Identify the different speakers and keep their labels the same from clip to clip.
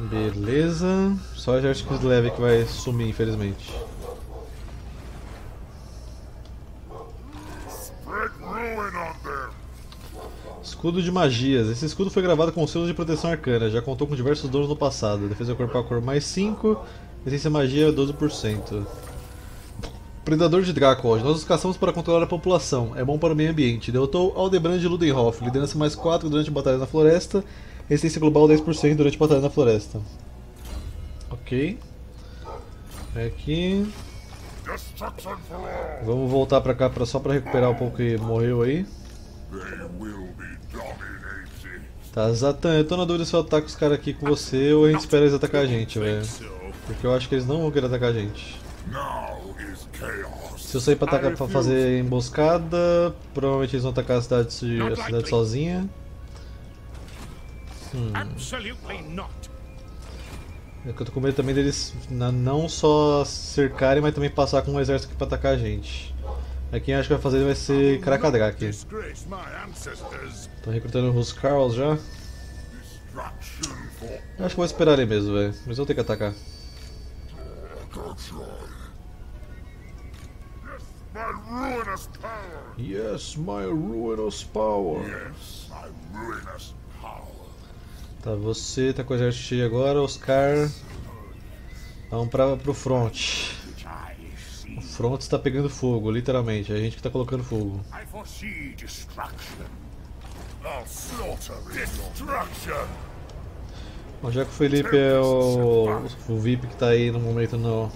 Speaker 1: Beleza. Só exército que leve que vai sumir, infelizmente. Escudo de magias. Esse escudo foi gravado com selo de proteção arcana. Já contou com diversos donos no passado. Defesa corpo a corpo mais 5. Essência magia 12%. Predador de Dracold. Nós os caçamos para controlar a população. É bom para o meio ambiente. Derrotou Aldebrand de Ludenhoff. Liderança mais 4 durante batalha na floresta. Resistência global 10% durante batalha na floresta. Ok. É Aqui. Vamos voltar pra cá pra, só pra recuperar o pouco que morreu aí. Tá, Zatan, eu tô na dúvida se eu ataco os caras aqui com você ou a gente espera eles atacar a gente, velho. Porque eu acho que eles não vão querer atacar a gente. Se eu sair pra, atacar, pra fazer emboscada, provavelmente eles vão atacar a cidade, a cidade sozinha.
Speaker 2: Absolutely not.
Speaker 1: É que eu tô com medo também deles não só cercarem, mas também passar com um exército aqui pra atacar a gente. Aí quem acho que vai fazer vai ser Krakadrak. Tô recrutando os Carls já. Eu acho que vou esperar ele mesmo, velho. Mas eu vou ter que atacar.
Speaker 3: Yes, my ruinous power.
Speaker 1: Yes, my ruinous power.
Speaker 3: Yes, my ruinous power.
Speaker 1: Tá, você tá com o exército agora, Oscar. Vamos pra, pro front. O front está pegando fogo, literalmente. É a gente que tá colocando fogo. Bom, já que o Felipe é o, o VIP que tá aí no momento no,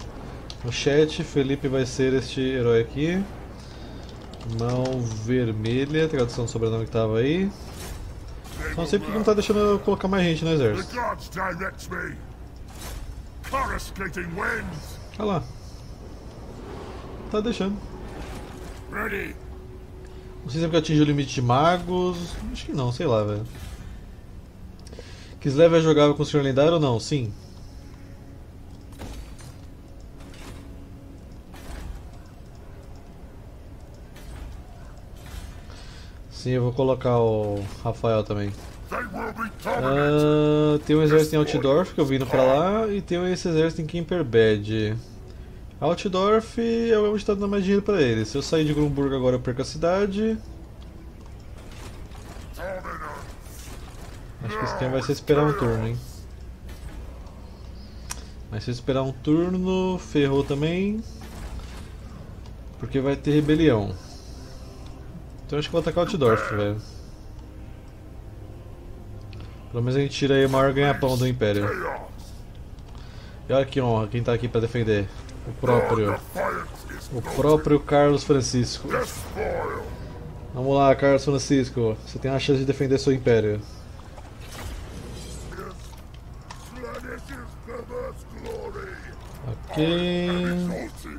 Speaker 1: no chat, Felipe vai ser este herói aqui. Mão vermelha, tradução do sobrenome que tava aí. Não sei porque não tá deixando eu colocar mais gente no exército. Olha lá. Tá deixando. Não sei se é porque atingiu o limite de magos. Acho que não, sei lá, velho. Kislev é jogável com o Senhor Lendário ou não? Sim. Sim, eu vou colocar o Rafael também. Ah, tem um exército em Altdorf que eu vindo pra lá e tem esse exército em Kimperbad. Altdorf é onde tá dando mais dinheiro pra eles. Se eu sair de Grumburgo agora eu perco a cidade. Acho que esse esquema vai ser esperar um turno, hein? Mas se eu esperar um turno, ferrou também. Porque vai ter rebelião. Então acho que vou atacar o Altdorf, velho. Pelo menos a gente tira aí o maior ganha-pão do Império. E olha que honra, quem tá aqui pra defender. O próprio. O próprio Carlos Francisco. Vamos lá, Carlos Francisco. Você tem a chance de defender seu Império. Ok.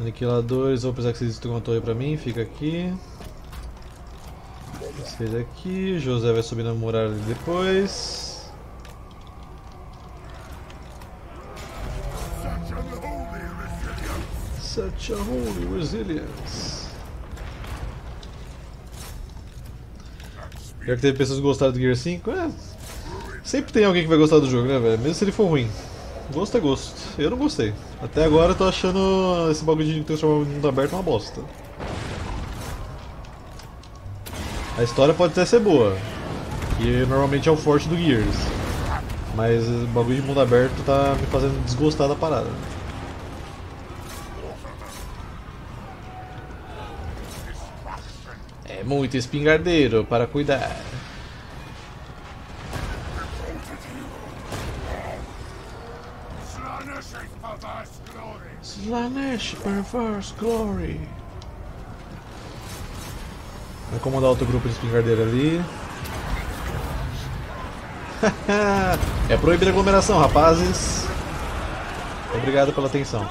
Speaker 1: Aniquiladores, vou precisar que vocês destruam a torre pra mim, fica aqui. Vocês aqui, José vai subir na muralha depois.
Speaker 3: Such
Speaker 1: a holy resilience. Já que teve pessoas que gostaram do Gear 5, é. Sempre tem alguém que vai gostar do jogo, né, velho? Mesmo se ele for ruim. Gosto é gosto. Eu não gostei. Até agora eu tô achando esse bagulho de transformar o mundo aberto uma bosta. A história pode até ser boa. Que normalmente é o forte do Gears. Mas o bagulho de mundo aberto tá me fazendo desgostar da parada. É muito espingardeiro para cuidar.
Speaker 3: Slanesh Perverse Glory.
Speaker 1: Vai comandar outro grupo de espingardeiro ali. é proibida aglomeração, rapazes. Obrigado pela atenção.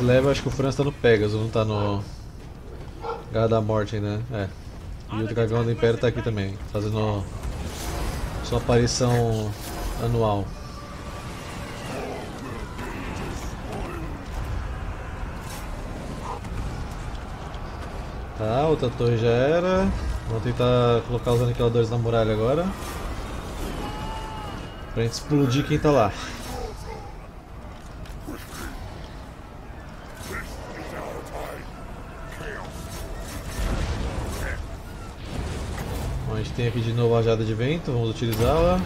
Speaker 1: Nesse level acho que o Franz tá no Pegasus, não tá no. Garra da Morte ainda, né? É. E o Dragão do Império tá aqui também, fazendo sua aparição anual. Tá, outra torre já era. Vamos tentar colocar os aniquiladores na muralha agora. Pra gente explodir quem tá lá. Tem aqui de novo a jada de vento, vamos utilizá-la.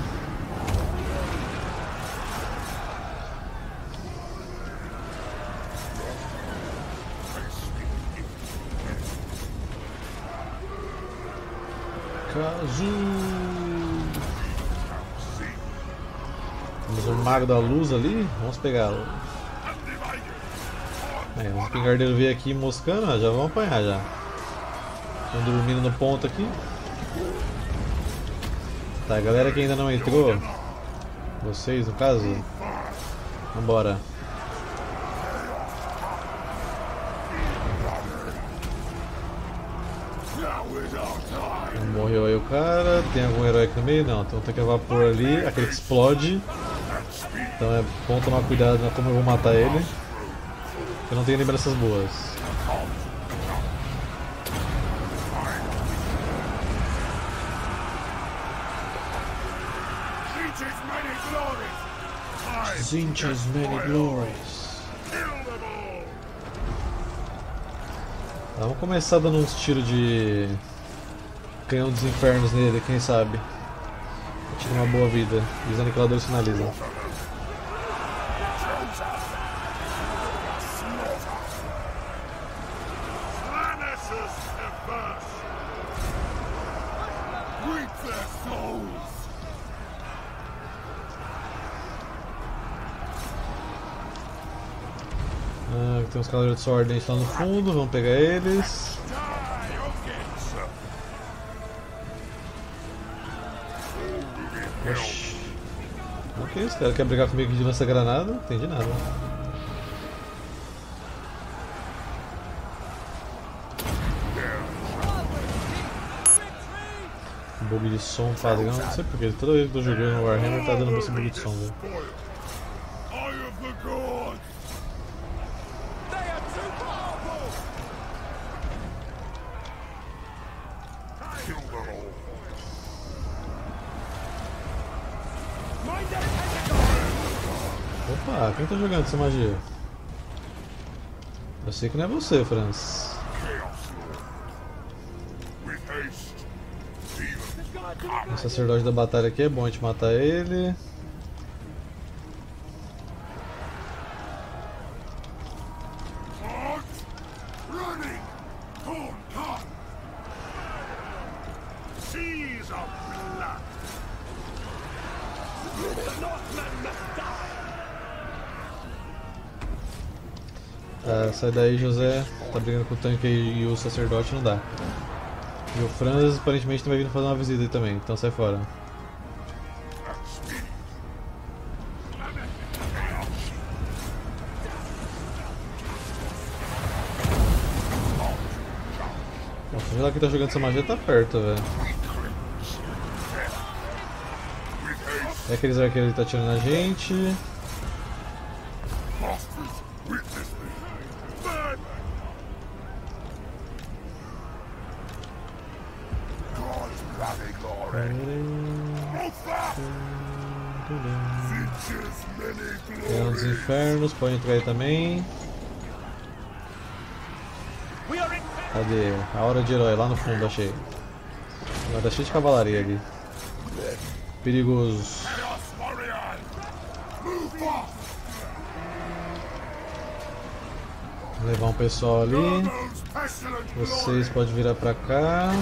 Speaker 1: Temos um mago da luz ali, vamos pegá-lo. É, os pingardeiros veio aqui moscando, já vão apanhar já. Estão dormindo no ponto aqui. Tá, galera que ainda não entrou, vocês no caso, vambora. Morreu aí o cara, tem algum herói aqui no meio? Não, então tem que vapor ali, aquele que explode. Então é bom tomar cuidado como eu vou matar ele. Eu não tenho lembranças boas. Zinch's many glories. Tá, vamos começar dando uns tiros de canhão dos infernos nele, quem sabe. Tira uma boa vida. Os aniquiladores finalizam. Cavaleiros de Sol Ardente lá no fundo, vamos pegar eles. O que é isso? cara quer brigar comigo de lança granada? Não entendi nada. Bug de som padrão, não sei porque, toda vez que eu tô jogando Warhammer tá dando esse bug de som, velho.
Speaker 3: Spoil! Eye of the gods!
Speaker 4: They are too powerful!
Speaker 3: Kill them all!
Speaker 4: Mind that tentacle!
Speaker 1: Opa, quem tá jogando essa magia? Eu sei que não é você, Franz. O sacerdote da batalha aqui é bom a gente matar ele. Daí, José. Tá brigando com o tanque e o sacerdote não dá. E o Franz aparentemente também vindo fazer uma visita aí também, então sai fora. Nossa, lá quem tá jogando essa magia tá perto, velho. É aqueles arqueiros que tá atirando na gente. Infernos, pode entrar aí também. Cadê? A hora de herói, lá no fundo, achei. Agora tá cheio de cavalaria ali. Perigoso.
Speaker 3: Chaos warrior! Move off!
Speaker 1: Vou levar um pessoal ali. Vocês podem virar pra cá.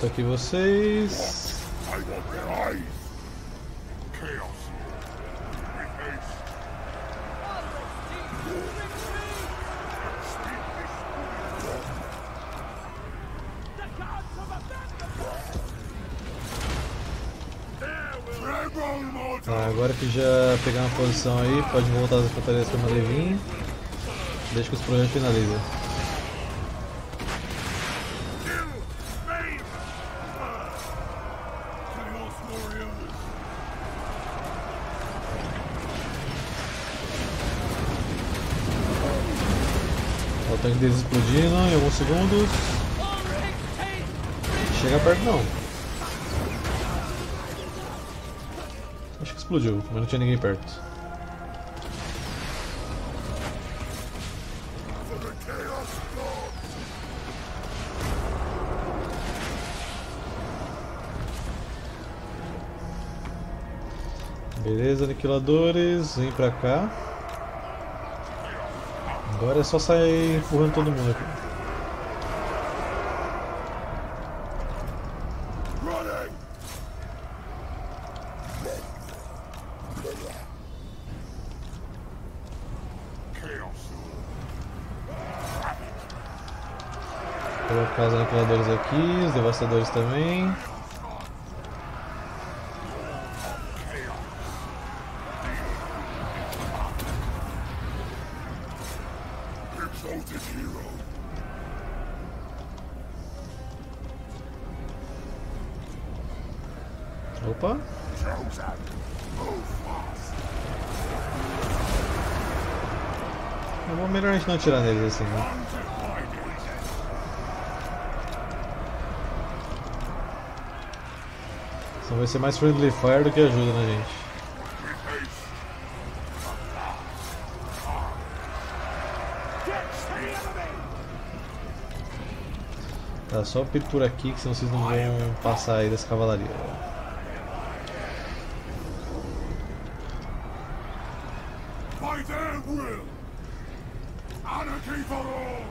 Speaker 1: Volta aqui vocês. Ah, agora que já pegar uma posição aí, pode voltar as fortalezas que eu mandei. Deixa que os problemas finalizem deles explodindo em alguns segundos. Chega perto não. Acho que explodiu, mas não tinha ninguém perto. Beleza, aniquiladores, vem pra cá. Agora é só sair empurrando todo mundo aqui.
Speaker 3: Chaos
Speaker 1: Colocar os aniquiladores aqui, os devastadores também. Não atirar neles assim, né? Vai ser mais friendly fire do que ajuda na gente. Tá, só por aqui que senão vocês não vão passar aí dessa cavalaria.
Speaker 3: By their will! Anarchy for all!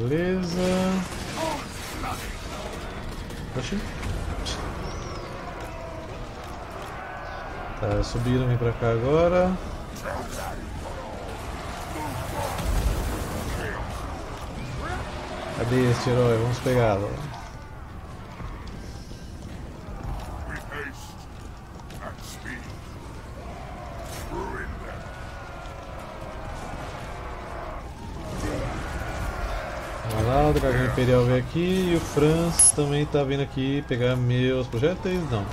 Speaker 1: Beleza. Oxi. Tá, subiram, vem pra cá agora. Cadê este herói? Vamos pegá-lo.
Speaker 3: With haste and speed! Ruin them!
Speaker 1: Vai lá, o dragão imperial veio aqui e o Franz também tá vindo aqui pegar meus projéteis? Não.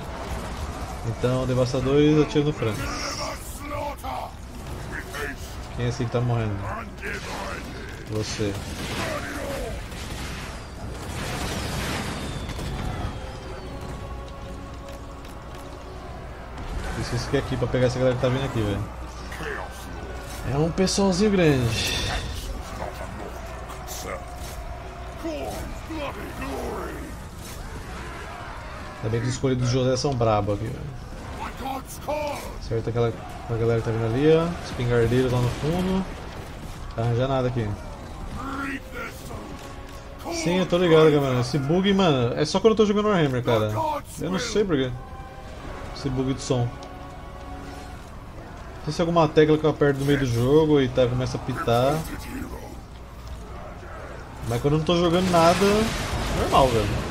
Speaker 1: Então, devastadores, atira no Franz. Quem é esse que tá morrendo? Você. Isso, que aqui pra pegar essa galera que tá vindo aqui, velho. É um pessoalzinho grande. Bem que os escolhidos do José são brabo aqui! Certo aquela a galera que tá vindo ali, ó. Espingardeiros lá no fundo. Tá arranjar nada aqui. Sim, eu tô ligado, galera. Esse bug, mano, é só quando eu tô jogando Warhammer, cara. Eu não sei porquê. Esse bug de som. Não sei se é alguma tecla que eu aperto no meio do jogo e tá, começa a pitar. Mas quando eu não tô jogando nada, normal, velho.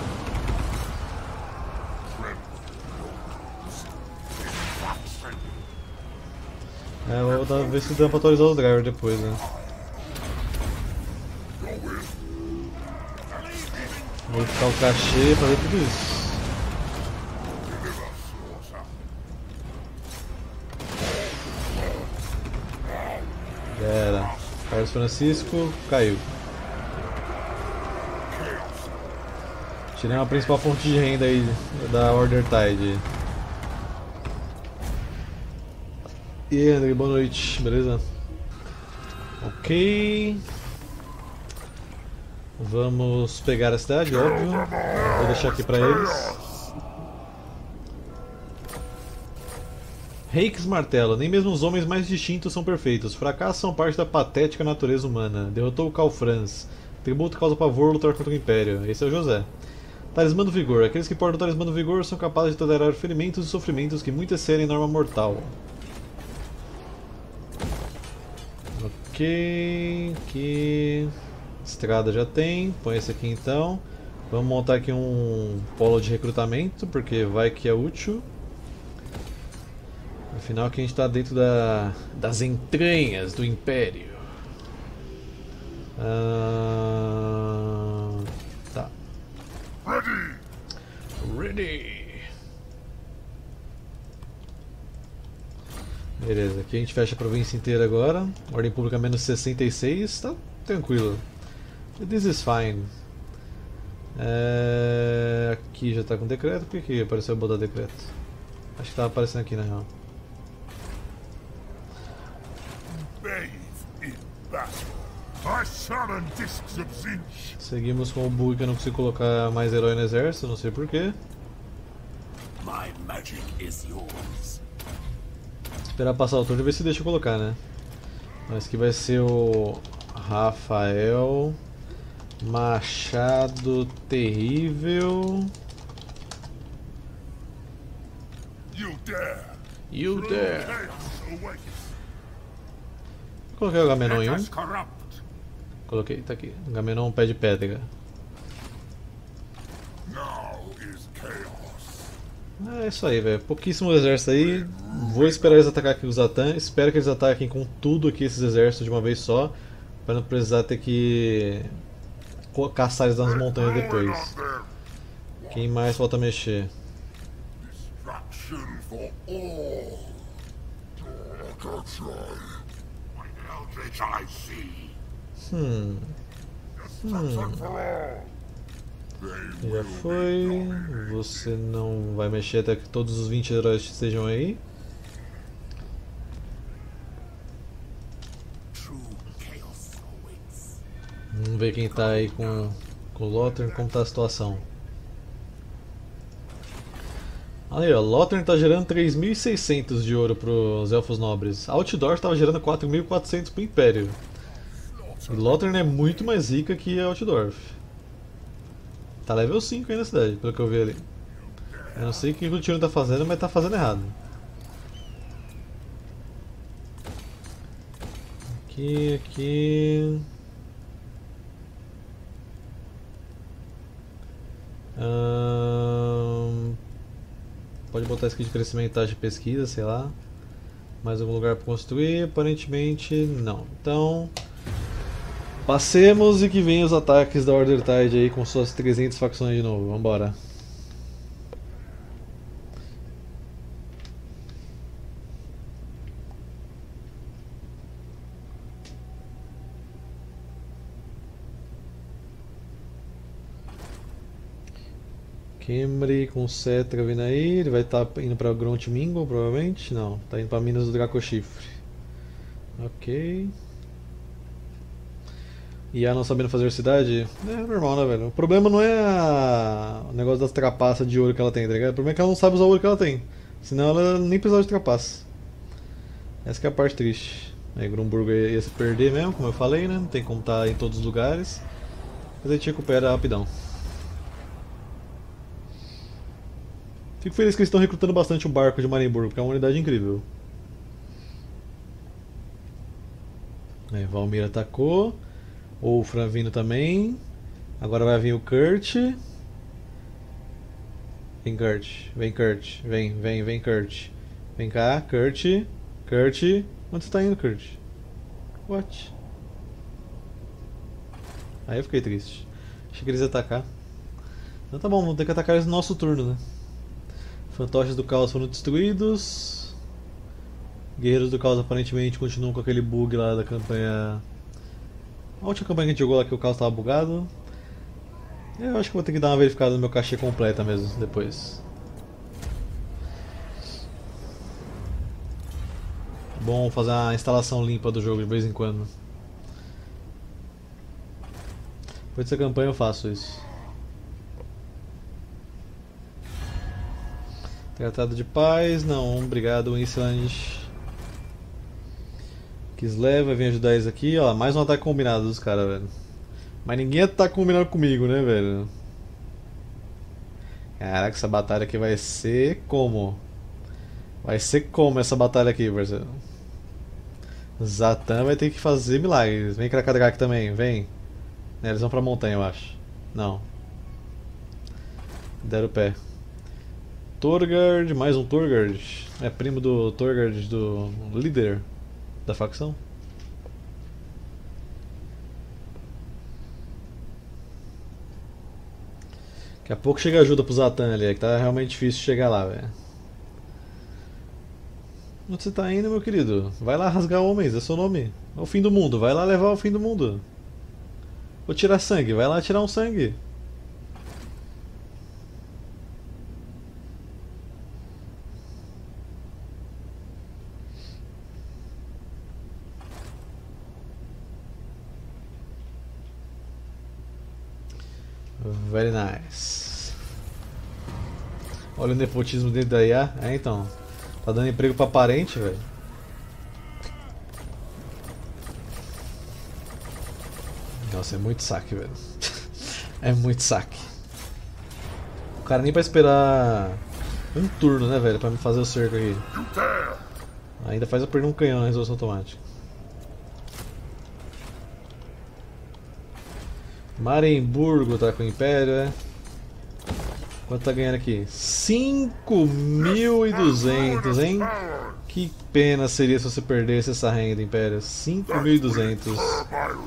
Speaker 1: É, vou dar, ver se dá pra atualizar os drivers depois, né? Vou ficar o cachê pra ver tudo isso. Já era. Carlos Francisco caiu. Tirei uma principal fonte de renda aí da Order Tide. E aí, André, boa noite, beleza? Ok. Vamos pegar a cidade, óbvio. Vou deixar aqui pra eles. Reik's Martelo, nem mesmo os homens mais distintos são perfeitos. Fracassos são parte da patética natureza humana. Derrotou o Calfrans. Tributo causa pavor lutar contra o Império. Esse é o José. Talismã do Vigor. Aqueles que portam o Talismã do Vigor são capazes de tolerar ferimentos e sofrimentos que muito excedem norma mortal. Ok, aqui. Estrada já tem, põe esse aqui então. Vamos montar aqui um polo de recrutamento, porque vai que é útil. Afinal que a gente tá dentro da, das entranhas do Império. Ah, tá.
Speaker 3: Ready!
Speaker 1: Ready. Beleza, aqui a gente fecha a província inteira agora. Ordem pública menos 66, tá tranquilo. This is fine. É... Aqui já tá com decreto, por que que apareceu botar decreto? Acho que tava aparecendo aqui na real.
Speaker 3: Of Zinch.
Speaker 1: Seguimos com o bug que eu não consigo colocar mais herói no exército, não sei porquê.
Speaker 2: My magic is yours.
Speaker 1: Esperar passar o turno e ver se deixa eu colocar, né? Mas que vai ser o Rafael Machado Terrível.
Speaker 3: You dare.
Speaker 1: You
Speaker 3: awakens.
Speaker 1: Coloquei o Gamenon em um. Coloquei, tá aqui. Gamenon pé de pedra. É isso aí, velho. Pouquíssimo exército aí. Vou esperar eles atacar aqui os Zatan. Espero que eles ataquem com tudo aqui esses exércitos de uma vez só. Pra não precisar ter que caçar eles nas montanhas depois. Quem mais mexer?
Speaker 2: My eldritch I see.
Speaker 1: Hum,
Speaker 3: Destruction for all. They
Speaker 1: já foi. Você não vai mexer até que todos os 20 heróis estejam aí. Vamos ver quem tá aí com, com o Lothar, como tá a situação. Aí, ó, Lothar tá gerando 3.600 de ouro pros Elfos Nobres. Outdoor tava gerando 4.400 pro Império. Lothar é muito mais rica que Outdorf. Tá level 5 aí na cidade, pelo que eu vi ali. Eu não sei o que o Tiro tá fazendo, mas tá fazendo errado. Aqui, aqui. Ahn, pode botar aqui de crescimento, taxa de pesquisa, sei lá. Mais algum lugar para construir? Aparentemente não. Então, passemos e que venham os ataques da Order Tide aí com suas 300 facções de novo. Vambora. Kemri com Cetra vindo aí, ele vai estar indo pra Gront Mingle provavelmente? Não, tá indo pra Minas do Draco Chifre. Ok. E a não sabendo fazer cidade? É normal, né, velho? O problema não é a... o negócio das trapaças de ouro que ela tem, tá ligado? O problema é que ela não sabe usar o ouro que ela tem. Senão ela nem precisava de trapaça. Essa é a parte triste. Aí Grumburgo ia se perder mesmo, como eu falei, né? Não tem como estar em todos os lugares. Mas a gente recupera rapidão. Fico feliz que eles estão recrutando bastante o barco de Marienburgo, porque é uma unidade incrível. Aí, Valmir atacou. O Fran vindo também. Agora vai vir o Kurt. Vem Kurt, vem Kurt, vem, vem, vem Kurt. Vem cá, Kurt. Kurt. Onde você tá indo, Kurt? What? Aí eu fiquei triste. Achei que eles iam atacar. Então tá bom, vamos ter que atacar eles no nosso turno, né? Fantoches do Caos foram destruídos. Guerreiros do Caos aparentemente continuam com aquele bug lá da campanha. A última campanha que a gente jogou lá que o Caos estava bugado. Eu acho que vou ter que dar uma verificada no meu cachê completa mesmo depois. Bom fazer uma instalação limpa do jogo de vez em quando. Depois dessa campanha eu faço isso. Tratado de paz, não, obrigado Island. Kislev vai vir ajudar eles aqui, ó, mais um ataque combinado dos caras, velho. Mas ninguém tá combinado comigo, né, velho? Caraca, essa batalha aqui vai ser como? Vai ser como essa batalha aqui, parceiro? Zatan vai ter que fazer milagres. Vem Krakadrak também, vem. É, eles vão pra montanha, eu acho. Não. Deram o pé. Torgard, mais um Torgard. É primo do Torgard, do líder da facção. Daqui a pouco chega ajuda pro Zatan ali, que tá realmente difícil chegar lá, velho. Onde você tá indo, meu querido? Vai lá rasgar homens, é seu nome. É o fim do mundo, vai lá levar o fim do mundo. Vou tirar sangue, vai lá tirar um sangue. Very nice. Olha o nepotismo dentro da IA. É então. Tá dando emprego pra parente, velho. Nossa, é muito saque, velho. é muito saque. O cara nem pra esperar um turno, né, velho, pra me fazer o cerco aqui.
Speaker 3: Dare!
Speaker 1: Ainda faz eu perder um canhão na resolução automática. Maremburgo tá com o Império, é? Quanto tá ganhando aqui? 5.200, hein? Que pena seria se você perdesse essa renda, Império. 5.200.
Speaker 3: My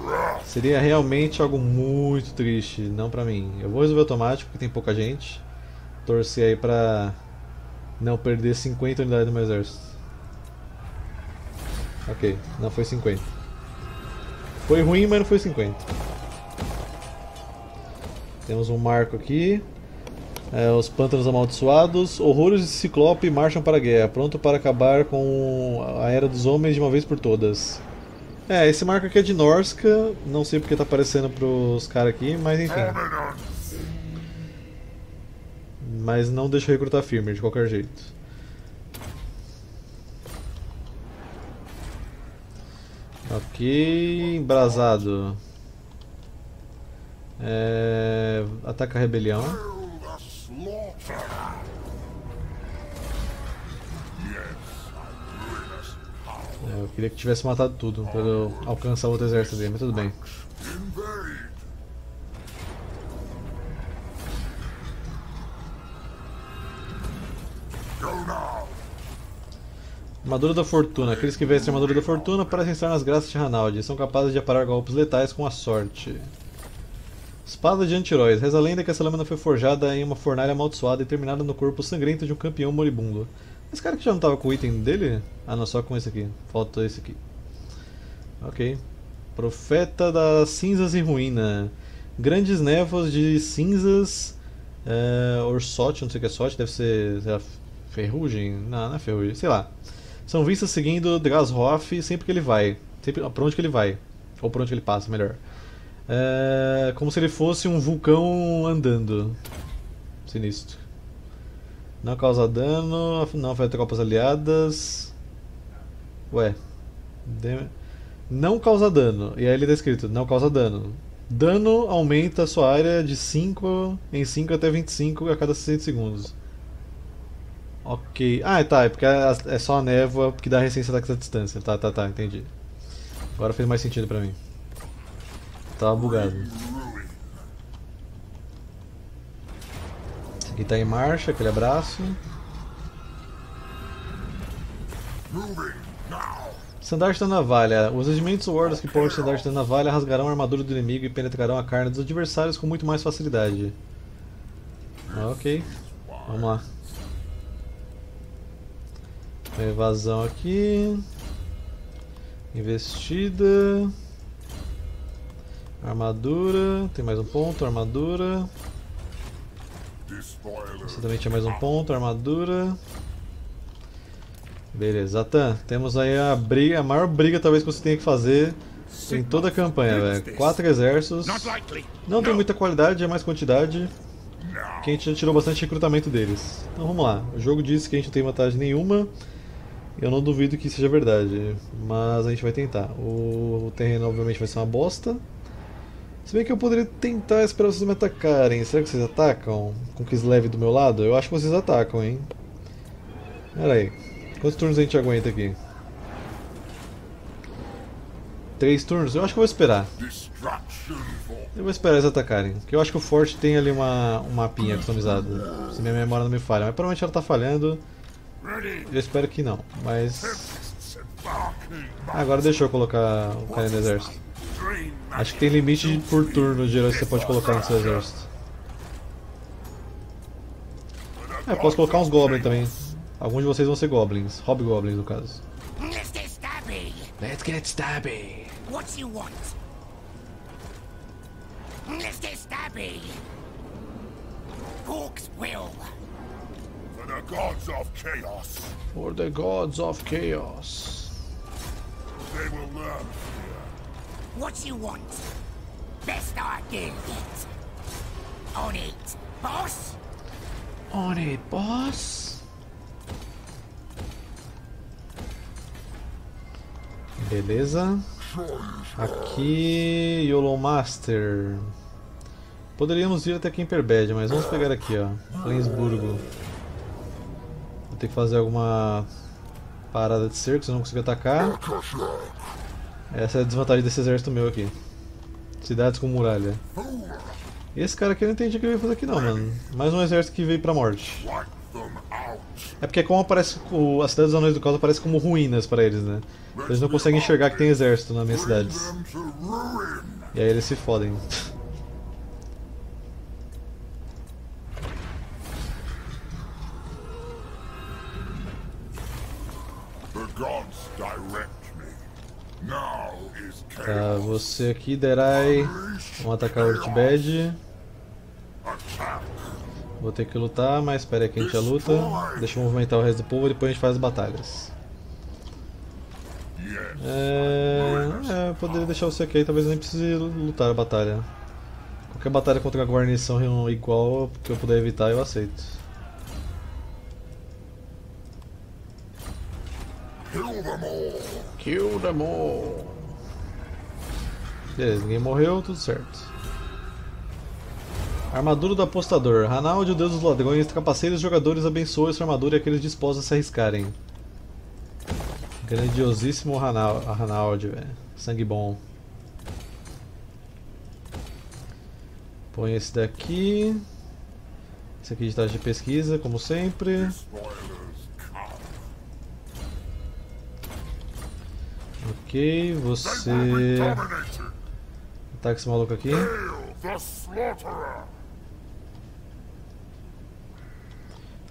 Speaker 3: wrath!
Speaker 1: Seria realmente algo muito triste, não pra mim. Eu vou resolver automático, porque tem pouca gente. Torcer aí pra não perder 50 unidades do meu exército. Ok, não foi 50. Foi ruim, mas não foi 50. Temos um marco aqui. É, os pântanos amaldiçoados. Horrores de Ciclope marcham para a guerra, pronto para acabar com a era dos homens de uma vez por todas. É, esse marco aqui é de Norska, não sei porque tá aparecendo pros caras aqui, mas enfim. Mas não deixa eu recrutar firme de qualquer jeito. Ok, embrasado. É, ataca a rebelião. É, eu queria que tivesse matado tudo pra eu alcançar outro exército dele, mas tudo bem. Armadura da Fortuna. Aqueles que vestem a armadura da Fortuna parecem estar nas graças de Ranaldi são capazes de aparar golpes letais com a sorte. Espada de Antiróis. Reza a lenda que essa lâmina foi forjada em uma fornalha amaldiçoada e terminada no corpo sangrento de um campeão moribundo. Esse cara que já não tava com o item dele? Ah, não, só com esse aqui. Falta esse aqui. Ok. Profeta das cinzas e ruína. Grandes névoas de cinzas. É, orsote, não sei o que é sorte, deve ser ferrugem. Não, não é ferrugem, sei lá. São vistas seguindo Drashoff sempre que ele vai. Sempre, pra onde que ele vai. Ou pra onde que ele passa, melhor. É, como se ele fosse um vulcão andando. Sinistro. Não causa dano, não afeta tropas aliadas. Ué. Não causa dano. E aí ele tá escrito, não causa dano. Dano aumenta a sua área de 5 em 5 até 25 a cada 60 segundos. Ok. Ah, tá. É porque é é só a névoa que dá resistência ataques à distância. Tá, tá, tá. Entendi. Agora fez mais sentido pra mim. Tava bugado. Esse aqui tá em marcha, aquele abraço.
Speaker 3: Now!
Speaker 1: Estandarte da Navalha. Os regimentos Wardas que portam o estandarte da Navalha rasgarão a armadura do inimigo e penetrarão a carne dos adversários com muito mais facilidade. Ah, ok. Vamos lá. Evasão aqui. Investida. Armadura. Tem mais um ponto, armadura. Você também tinha mais um ponto, armadura. Beleza, Zatan, temos aí a briga, a maior briga talvez que você tenha que fazer em toda a campanha, velho. Quatro exércitos. Não tem muita qualidade, é mais quantidade. Que a gente já tirou bastante recrutamento deles. Então vamos lá. O jogo diz que a gente não tem vantagem nenhuma. Eu não duvido que seja verdade. Mas a gente vai tentar. O terreno obviamente vai ser uma bosta. Se bem que eu poderia tentar esperar vocês me atacarem. Será que vocês atacam? Com o Kislev do meu lado? Eu acho que vocês atacam, hein? Pera aí. Quantos turnos a gente aguenta aqui? Três turnos? Eu acho que eu vou esperar. Eu vou esperar eles atacarem. Porque eu acho que o forte tem ali uma, um mapinha customizado. Se minha memória não me falha. Mas provavelmente ela tá falhando. Eu espero que não. Mas. Agora deixa eu colocar o cara no exército. Acho que tem limite por turno de heróis que você pode colocar no seu exército. É, posso colocar uns goblins também. Alguns de vocês vão ser goblins. Hobgoblins no caso.
Speaker 5: Mr. Stabby,
Speaker 1: Let's get stabby!
Speaker 5: what you want? Mr. Stabby! Hawk's will.
Speaker 3: for the gods of chaos.
Speaker 1: For the gods of chaos.
Speaker 3: They will learn.
Speaker 5: What you want? Best idea yet. On it, boss?
Speaker 1: On it, boss! Beleza. Aqui, YOLO Master. Poderíamos ir até Kemperbad, mas vamos pegar aqui, ó. Flensburgo. Vou ter que fazer alguma parada de cerco, senão não consigo atacar. Essa é a desvantagem desse exército meu aqui. Cidades com muralha. Esse cara aqui eu não entendi o que ele veio fazer aqui não, mano. Mais um exército que veio pra morte. É porque como aparece o, a cidade dos anões do caos aparece como ruínas pra eles, né? Eles não conseguem enxergar que tem exército nas minhas cidades. E aí eles se fodem. Tá, você aqui, Derai. Vamos atacar o.
Speaker 3: Attack.
Speaker 1: Vou ter que lutar, mas espera aí que a gente já luta. Deixa eu movimentar o resto do povo e depois a gente faz as batalhas. É, é, eu poderia deixar você aqui, talvez eu nem precise lutar a batalha. Qualquer batalha contra a guarnição igual que eu puder evitar, eu aceito.
Speaker 3: Kill them all.
Speaker 1: Kill them all. Beleza, ninguém morreu, tudo certo. Armadura do apostador. Ranaldi, o deus dos ladrões, trapaceia os jogadores, abençoe sua armadura e aqueles dispostos a se arriscarem. Grandiosíssimo Ranal Ranaldi, velho. Sangue bom. Põe esse daqui. Esse aqui de taxa de pesquisa, como sempre. Ok, você.
Speaker 3: Dominated.
Speaker 1: Ataca esse maluco aqui.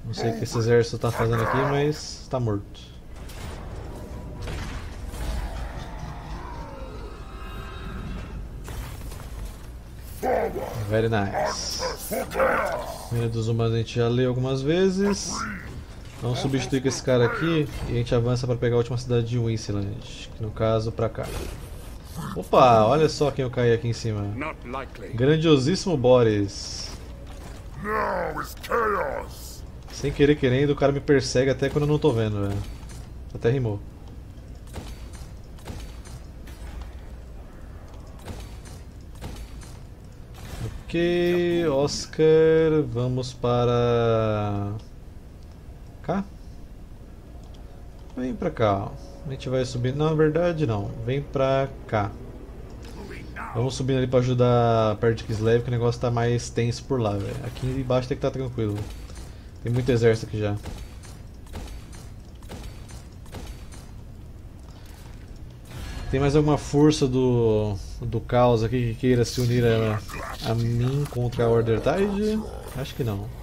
Speaker 1: Não sei o que esse exército tá fazendo aqui, mas tá morto. Very nice. Reino dos humanos a gente já leu algumas vezes. Vamos substituir com esse cara aqui e a gente avança para pegar a última cidade de Winceland, que no caso pra cá. Opa, olha só quem eu caí aqui em cima. Grandiosíssimo Boris. Sem querer querendo, o cara me persegue até quando eu não tô vendo, velho. Até rimou. Ok, Oscar, vamos para cá. Vem pra cá. A gente vai subir. Não, na verdade não. Vem pra cá. Vamos subindo ali pra ajudar perto de Kislev, que o negócio tá mais tenso por lá, velho. Aqui embaixo tem que estar tranquilo. Tem muito exército aqui já. Tem mais alguma força do, do caos aqui que queira se unir a, a mim contra a Order Tide? Acho que não.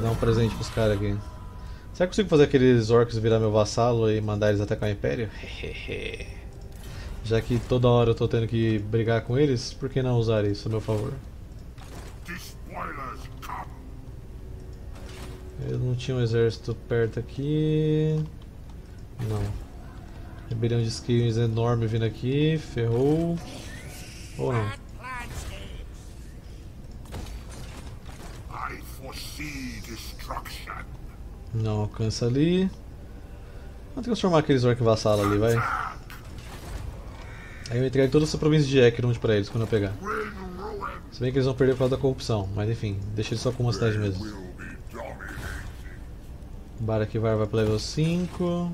Speaker 1: Dar um presente pros caras aqui. Será que eu consigo fazer aqueles orcs virar meu vassalo e mandar eles atacar o Império? Já que toda hora eu tô tendo que brigar com eles, por que não usar isso a meu favor? Eu não tinha um exército perto aqui. Não. Rebelião de skills enorme vindo aqui. Ferrou. Ou não. Não alcança ali. Vou transformar aqueles orc vassalo ali, vai. Aí eu entrego toda essa província de Ekrond pra eles quando eu pegar. Se bem que eles vão perder por causa da corrupção, mas enfim, deixa eles só com uma cidade mesmo. Barakivar vai para level 5.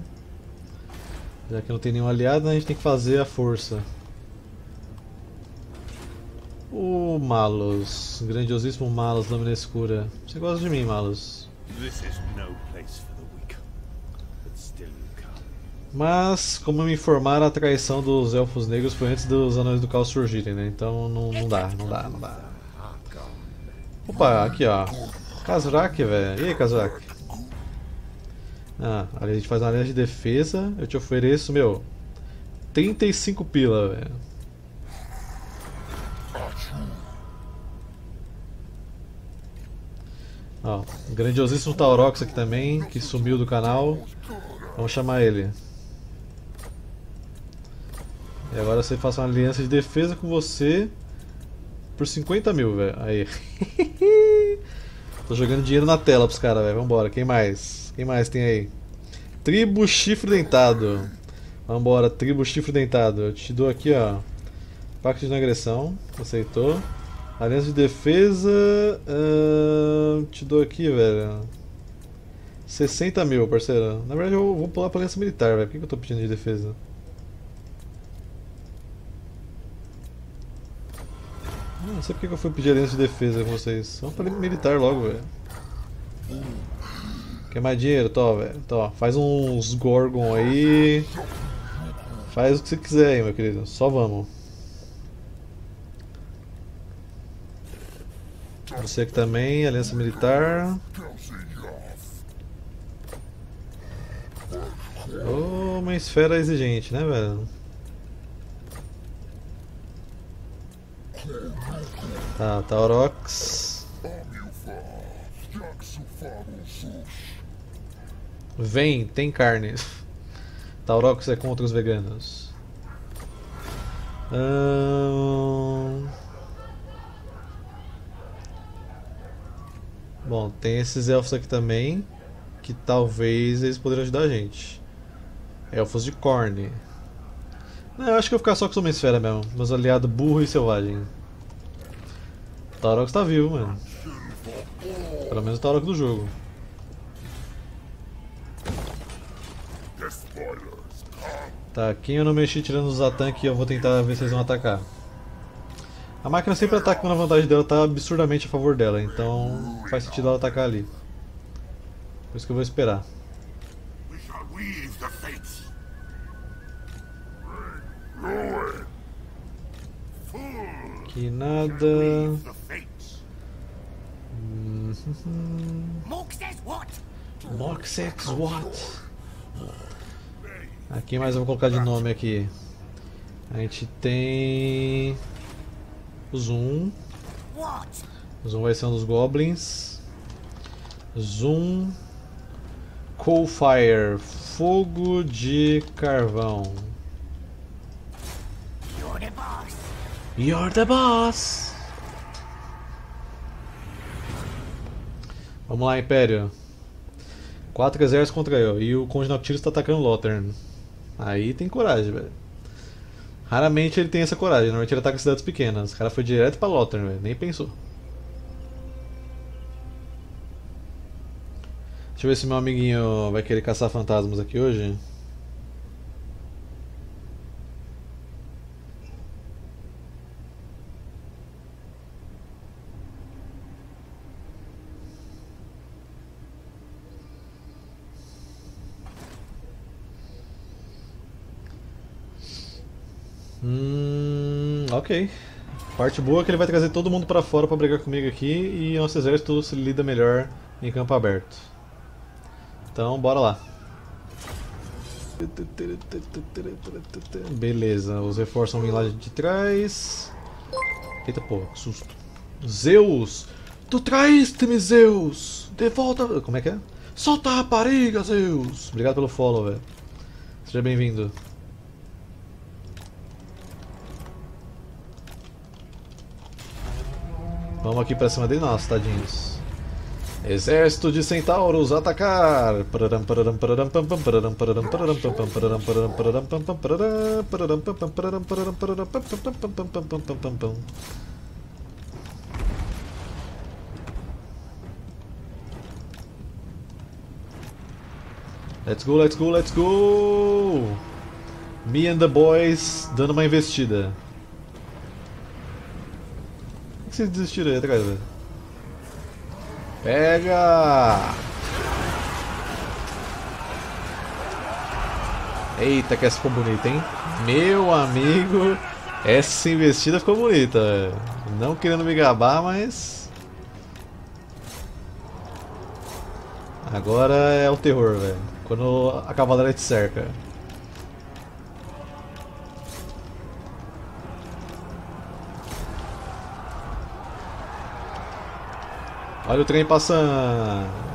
Speaker 1: Já que não tem nenhum aliado, a gente tem que fazer a força. O Malus, grandiosíssimo Malus, lâmina escura. Você gosta de mim, Malus. Mas, como me informaram, a traição dos Elfos Negros foi antes dos Anões do Caos surgirem, né? Então não, não dá, não dá, não dá. Opa, aqui ó. Kazrak, velho. E aí, Kazrak? Ah, ali a gente faz uma linha de defesa. Eu te ofereço, meu, 35 pila, velho. Ó, grandiosíssimo Taurox aqui também, que sumiu do canal. Vamos chamar ele. E agora você faça uma aliança de defesa com você por 50 mil, velho. Aí. Tô jogando dinheiro na tela pros caras, velho. Vambora. Quem mais? Quem mais tem aí? Tribo Chifre Dentado. Vambora, Tribo Chifre Dentado. Eu te dou aqui, ó. Pacto de não agressão. Aceitou. Aliança de defesa. ahn, te dou aqui, velho. 60 mil, parceiro. Na verdade, eu vou pular pra aliança militar, velho. Por que que eu tô pedindo de defesa? Ah, Não sei porque que eu fui pedir aliança de defesa com vocês. Vamos pra militar logo, velho. Quer mais dinheiro? Tó, velho. Tó, faz uns Gorgon aí. Faz o que você quiser aí, meu querido. Só vamos. Você aqui também, aliança militar. Oh, uma esfera exigente, né, velho? Tá, Taurox. Vem, tem carne. Taurox é contra os veganos. Ahn, Bom, tem esses elfos aqui também. Que talvez eles poderiam ajudar a gente. Elfos de Korn. Não, eu acho que eu vou ficar só com uma esfera mesmo. Meus aliados burro e selvagem. Taurox tá vivo, mano. Pelo menos o Taurox do jogo. Tá, quem eu não mexi tirando os ataques eu vou tentar ver se eles vão atacar. A máquina sempre ataca quando a vantagem dela tá absurdamente a favor dela, então faz sentido ela atacar ali. Por isso que eu vou esperar. Que nada.
Speaker 5: What?
Speaker 1: Moxex what? Aqui mais eu vou colocar de nome aqui. A gente tem. Zoom. Zoom vai ser um dos Goblins. Zoom. Coalfire. Fogo de carvão.
Speaker 5: You're the boss.
Speaker 1: You're the boss! Vamos lá, Império. Quatro exércitos contra eu. E o Conde Noctilus está atacando Lothern. Aí tem coragem, velho. Raramente ele tem essa coragem. Normalmente ele ataca cidades pequenas. O cara foi direto pra velho. Nem pensou. Deixa eu ver se meu amiguinho vai querer caçar fantasmas aqui hoje. Hum, ok. Parte boa é que ele vai trazer todo mundo pra fora pra brigar comigo aqui e nosso exército se lida melhor em campo aberto. Então, bora lá. Beleza, os reforços vão vir lá de trás. Eita porra, que susto. Zeus! Tu traíste-me, Zeus! De volta. Como é que é? Solta a rapariga, Zeus! Obrigado pelo follow, velho. Seja bem-vindo. Vamos aqui pra cima de nós, tadinhos. Exército de centauros, atacar! Let's go, let's go, let's go! Me and the boys dando uma investida. Que vocês desistiram aí atrás, velho? Pega! Eita, que essa ficou bonita, hein? Meu amigo, essa investida ficou bonita. Não querendo me gabar, mas. Agora é o terror, velho. Quando a cavalaria te cerca. Olha o trem passando.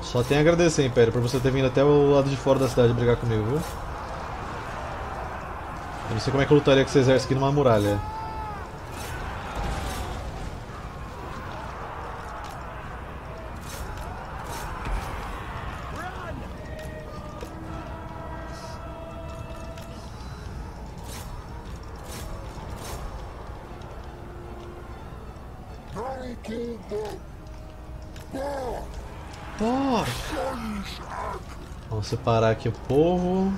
Speaker 1: Só tenho a agradecer, Império, por você ter vindo até o lado de fora da cidade brigar comigo, viu? Eu não sei como é que eu lutaria com esse exército aqui numa muralha. Separar aqui o povo.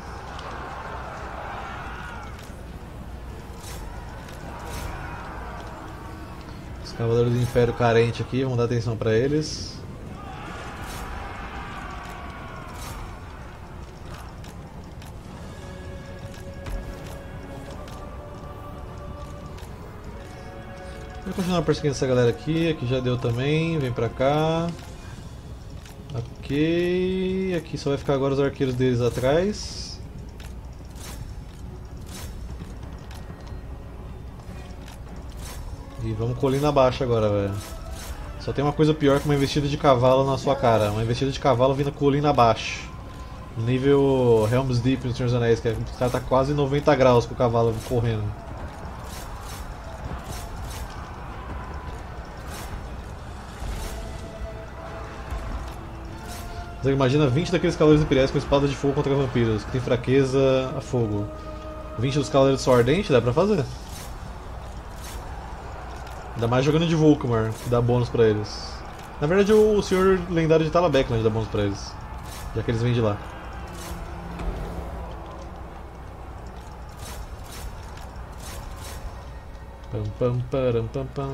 Speaker 1: Os cavaleiros do Império carente aqui, vamos dar atenção pra eles. Vou continuar perseguindo essa galera aqui, aqui já deu também, vem pra cá. Ok, aqui só vai ficar agora os arqueiros deles atrás. E vamos colina abaixo agora, velho. Só tem uma coisa pior que uma investida de cavalo na sua cara. Uma investida de cavalo vindo colina abaixo. Nível Helm's Deep no Senhor dos Anéis, que é- o cara tá quase 90 graus com o cavalo correndo. Você imagina 20 daqueles cavaleiros imperiais com espada de fogo contra vampiros, que tem fraqueza a fogo. 20 dos cavaleiros sol ardente, dá pra fazer. Ainda mais jogando de Volkmar, que dá bônus pra eles. Na verdade, o senhor lendário de Talabeckland dá bônus pra eles, já que eles vêm de lá. Pam pam param pam pam.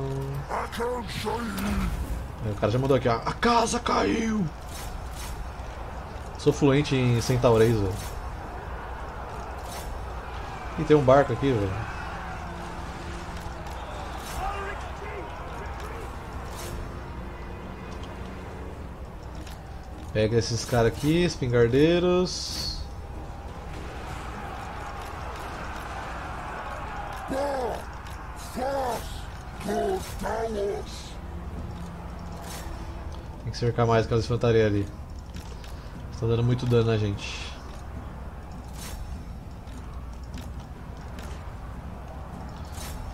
Speaker 1: Aí O cara já mandou aqui, ó. A casa caiu! Sou fluente em centaurês, velho. Tem um barco aqui, velho. Pega esses caras aqui, espingardeiros. Tem que cercar mais aquelas infantarias ali. Estão dando muito dano na gente.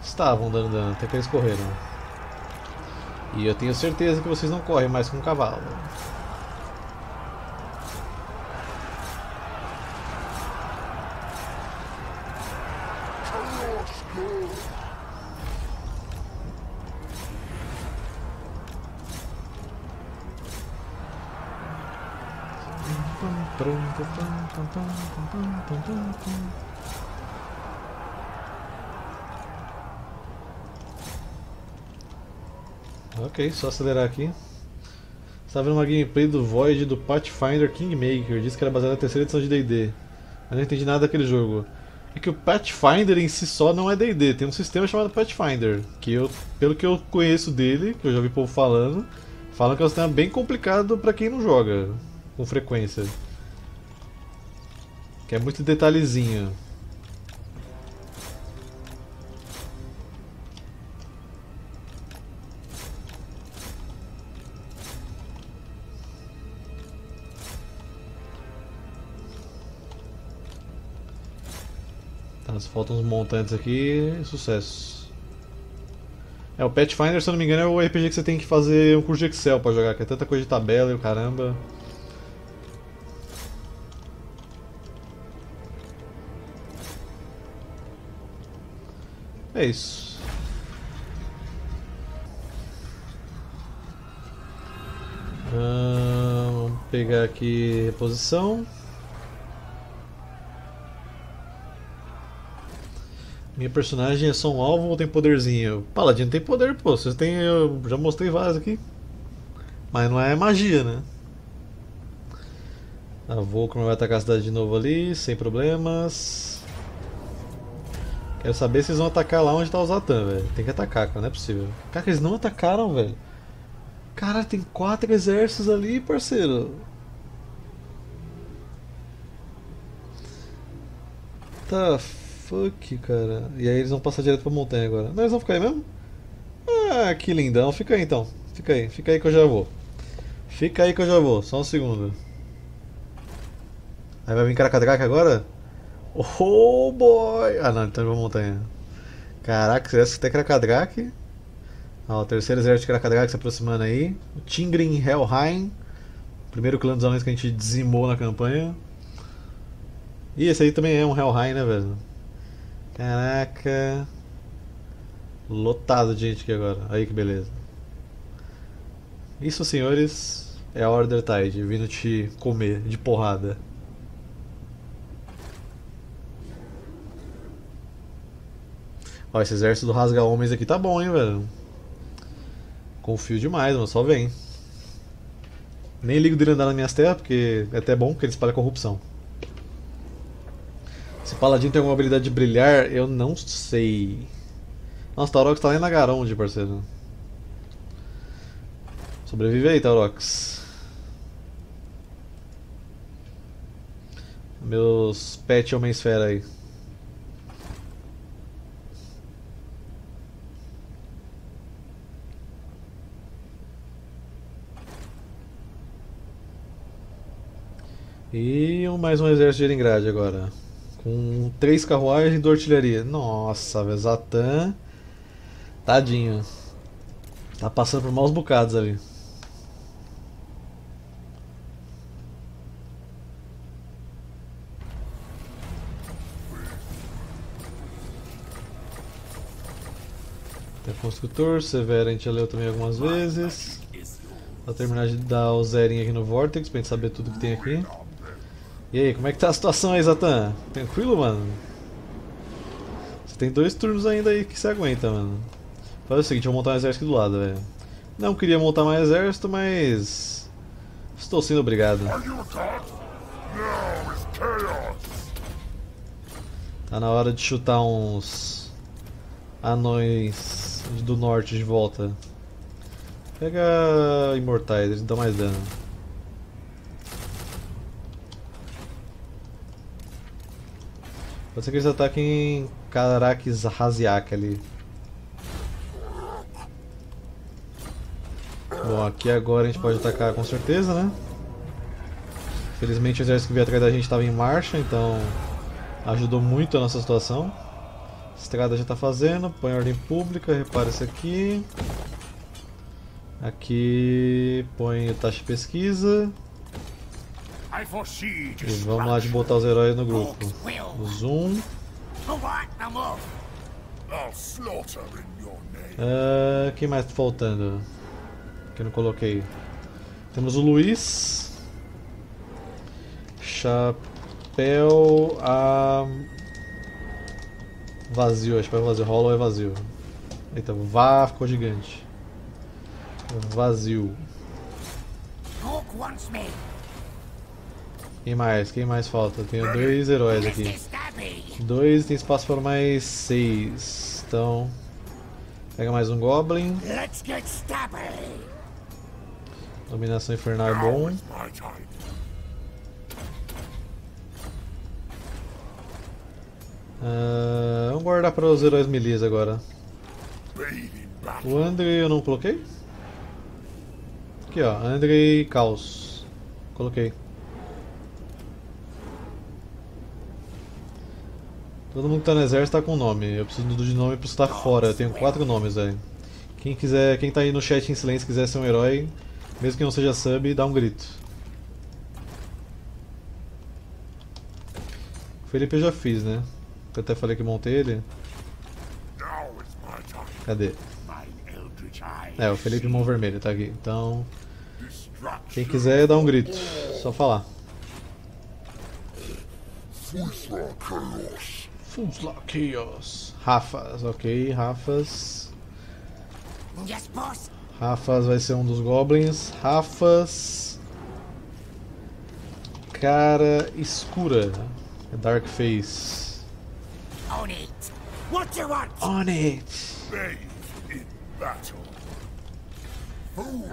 Speaker 1: Estavam dando dano, até que eles correram. E eu tenho certeza que vocês não correm mais com um cavalo. Ok, só acelerar aqui. Estava vendo uma gameplay do Void do Pathfinder Kingmaker. Disse que era baseado na terceira edição de DD. Mas não entendi nada daquele jogo. É que o Pathfinder em si só não é DD, tem um sistema chamado Pathfinder. Que eu, pelo que eu conheço dele, que eu já vi povo falando, falam que é um sistema bem complicado pra quem não joga com frequência. Que é muito detalhezinho. Tá, faltam uns montantes aqui. Sucesso. É, o Pathfinder, se eu não me engano, é o RPG que você tem que fazer um curso de Excel pra jogar, que é tanta coisa de tabela e o caramba. É isso. Ah, vamos pegar aqui reposição. Minha personagem é só um alvo ou tem poderzinho? Paladino tem poder, pô. Vocês têm. Eu já mostrei vários aqui. Mas não é magia, né? A Volcrum vai atacar a cidade de novo ali, sem problemas. Quero saber se eles vão atacar lá onde tá o Zatan, velho. Tem que atacar, cara, não é possível. Cara, eles não atacaram, velho. Cara, tem quatro exércitos ali, parceiro. Tá fuck, cara. E aí eles vão passar direto pra montanha agora. Não, eles vão ficar aí mesmo? Ah, que lindão. Fica aí então. Fica aí, fica aí que eu já vou. Fica aí que eu já vou, só um segundo. Aí vai vir Krakadrak agora? Oh boy! Ah não, então eu vou montanha. Caraca, que tem Krakadrak? Ó, o terceiro exército de Krakadrak se aproximando aí. O Tingrin Helheim. Primeiro clã dos anões que a gente dizimou na campanha. E esse aí também é um Helheim, né, velho? Caraca. Lotado de gente aqui agora. Aí que beleza. Isso, senhores, é a Order Tide vindo te comer de porrada. Ó, esse exército do Rasga Homens aqui tá bom, hein, velho. Confio demais, mas só vem. Nem ligo dele andar nas minhas terras, porque é até bom, porque ele espalha corrupção. Se Paladino tem alguma habilidade de brilhar, eu não sei. Nossa, Taurox tá lá em Nagaronde, parceiro. Sobrevive aí, Taurox. Meus pet Homem-Esfera aí. E mais um exército de Eringrad agora. Com três carruagens de artilharia. Nossa, velho, Zatan. Tadinho. Tá passando por maus bocados ali. Tem construtor, Severa a gente já leu também algumas vezes. Vou terminar de dar o zerinho aqui no Vortex pra gente saber tudo que tem aqui. E aí, como é que tá a situação aí, Zatan? Tranquilo, mano? Você tem dois turnos ainda aí que você aguenta, mano. Faz o seguinte, eu vou montar um exército aqui do lado, velho. Não queria montar mais exército, mas... Estou sendo obrigado. Tá na hora de chutar uns... Anões do norte de volta. Pega imortais, eles dão mais dano. Pode ser que eles ataquem Karak Haziak ali. Bom, aqui agora a gente pode atacar com certeza, né? Felizmente o exército que veio atrás da gente estava em marcha, então ajudou muito a nossa situação. Estrada já está fazendo, põe ordem pública, repara isso aqui. Aqui põe taxa de pesquisa. E vamos lá de botar os heróis no grupo. Zoom. Ah, quem mais tá faltando? Que eu não coloquei. Temos o Luiz. Chapéu a. Vazio, acho que vai vazio. Hollow é vazio. Eita, Vá ficou gigante. Vazio.
Speaker 5: Hulk wants me.
Speaker 1: Quem mais? Quem mais falta? Tenho dois heróis aqui. Dois, tem espaço para mais seis. Então. Pega mais um Goblin. Dominação Infernal é bom. Ah, vamos guardar para os heróis melis agora. O Andrei eu não coloquei? Aqui ó, Andrei Caos. Coloquei. Todo mundo que tá no exército tá com nome. Eu preciso do de nome pra estar fora. Eu tenho quatro nomes, velho. Quem quiser, quem tá aí no chat em silêncio quiser ser um herói, mesmo que não seja sub, dá um grito. O Felipe eu já fiz, né? Eu até falei que montei ele.
Speaker 3: Now
Speaker 1: Cadê? É, o Felipe Mão Vermelha tá aqui. Então, quem quiser dá um grito. Só falar.
Speaker 3: Fusla chaos.
Speaker 1: Fusla Chaos. Rafas, ok, Rafas.
Speaker 5: Yes, boss.
Speaker 1: Rafas vai ser um dos goblins. Rafas. Cara escura. Dark Face.
Speaker 5: On it. What you want?
Speaker 1: On it.
Speaker 3: Bathe in battle. Fool.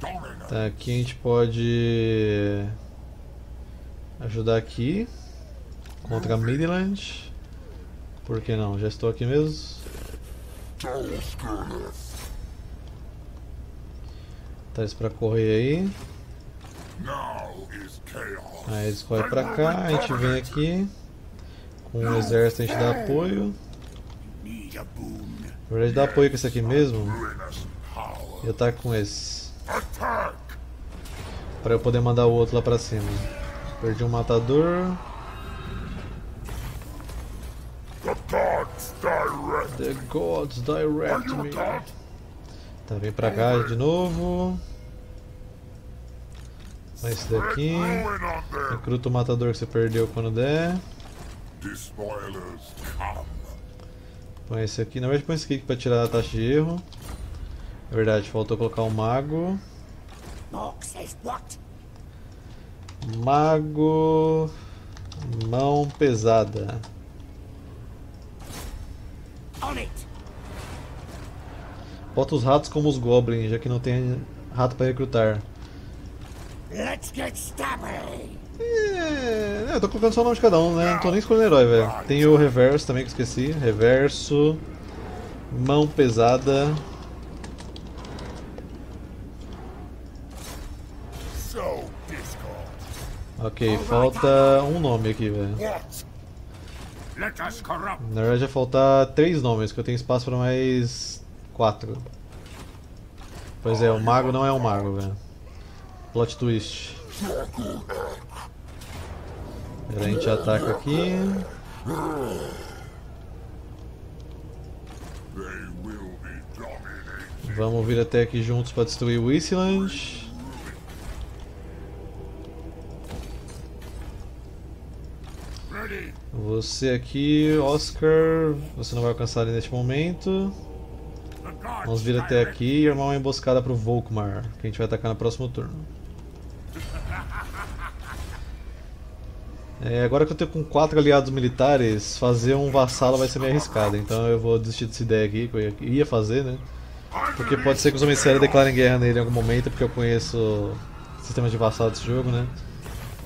Speaker 3: Dominant.
Speaker 1: Tá, aqui a gente pode ajudar aqui contra Midland. Por que não? Já estou aqui mesmo.
Speaker 3: Dalskerleth.
Speaker 1: Tá pra correr aí. Aí eles correm pra cá, a gente vem aqui. Com o exército a gente dá apoio. Na verdade dá apoio com esse aqui mesmo. E ataque com esse. Pra eu poder mandar o outro lá pra cima. Perdi um matador.
Speaker 3: The gods direct.
Speaker 1: The gods direct
Speaker 3: Are
Speaker 1: me. Tá, vem pra cá de novo. Vai esse daqui. Recruta o matador que você perdeu quando der. Põe esse aqui. Na verdade põe esse aqui pra tirar a taxa de erro. É verdade, faltou colocar um mago. Mago. Mão pesada. Bota os ratos como os goblins, já que não tem rato pra recrutar.
Speaker 5: Let's get.
Speaker 1: É, eu tô colocando só o nome de cada um, né? Não tô nem escolhendo herói, velho. Tem o reverso também que eu esqueci. Reverso. Mão pesada. Ok, falta um nome aqui, velho.
Speaker 3: What?
Speaker 2: Let us corrupt.
Speaker 1: Na verdade vai faltar três nomes, que eu tenho espaço pra mais quatro. Pois é, o mago não é um mago, velho. Plot twist. A gente ataca aqui. Vamos vir até aqui juntos pra destruir o Island. Você aqui, Oscar, você não vai alcançar ele neste momento. Vamos vir até aqui e armar uma emboscada pro Volkmar, que a gente vai atacar no próximo turno. É, agora que eu tenho com quatro aliados militares, fazer um vassalo vai ser meio arriscado, então eu vou desistir dessa ideia aqui, que eu ia- fazer, né? Porque pode ser que os homens declarem guerra nele em algum momento, porque eu conheço o sistema de vassalo desse jogo, né?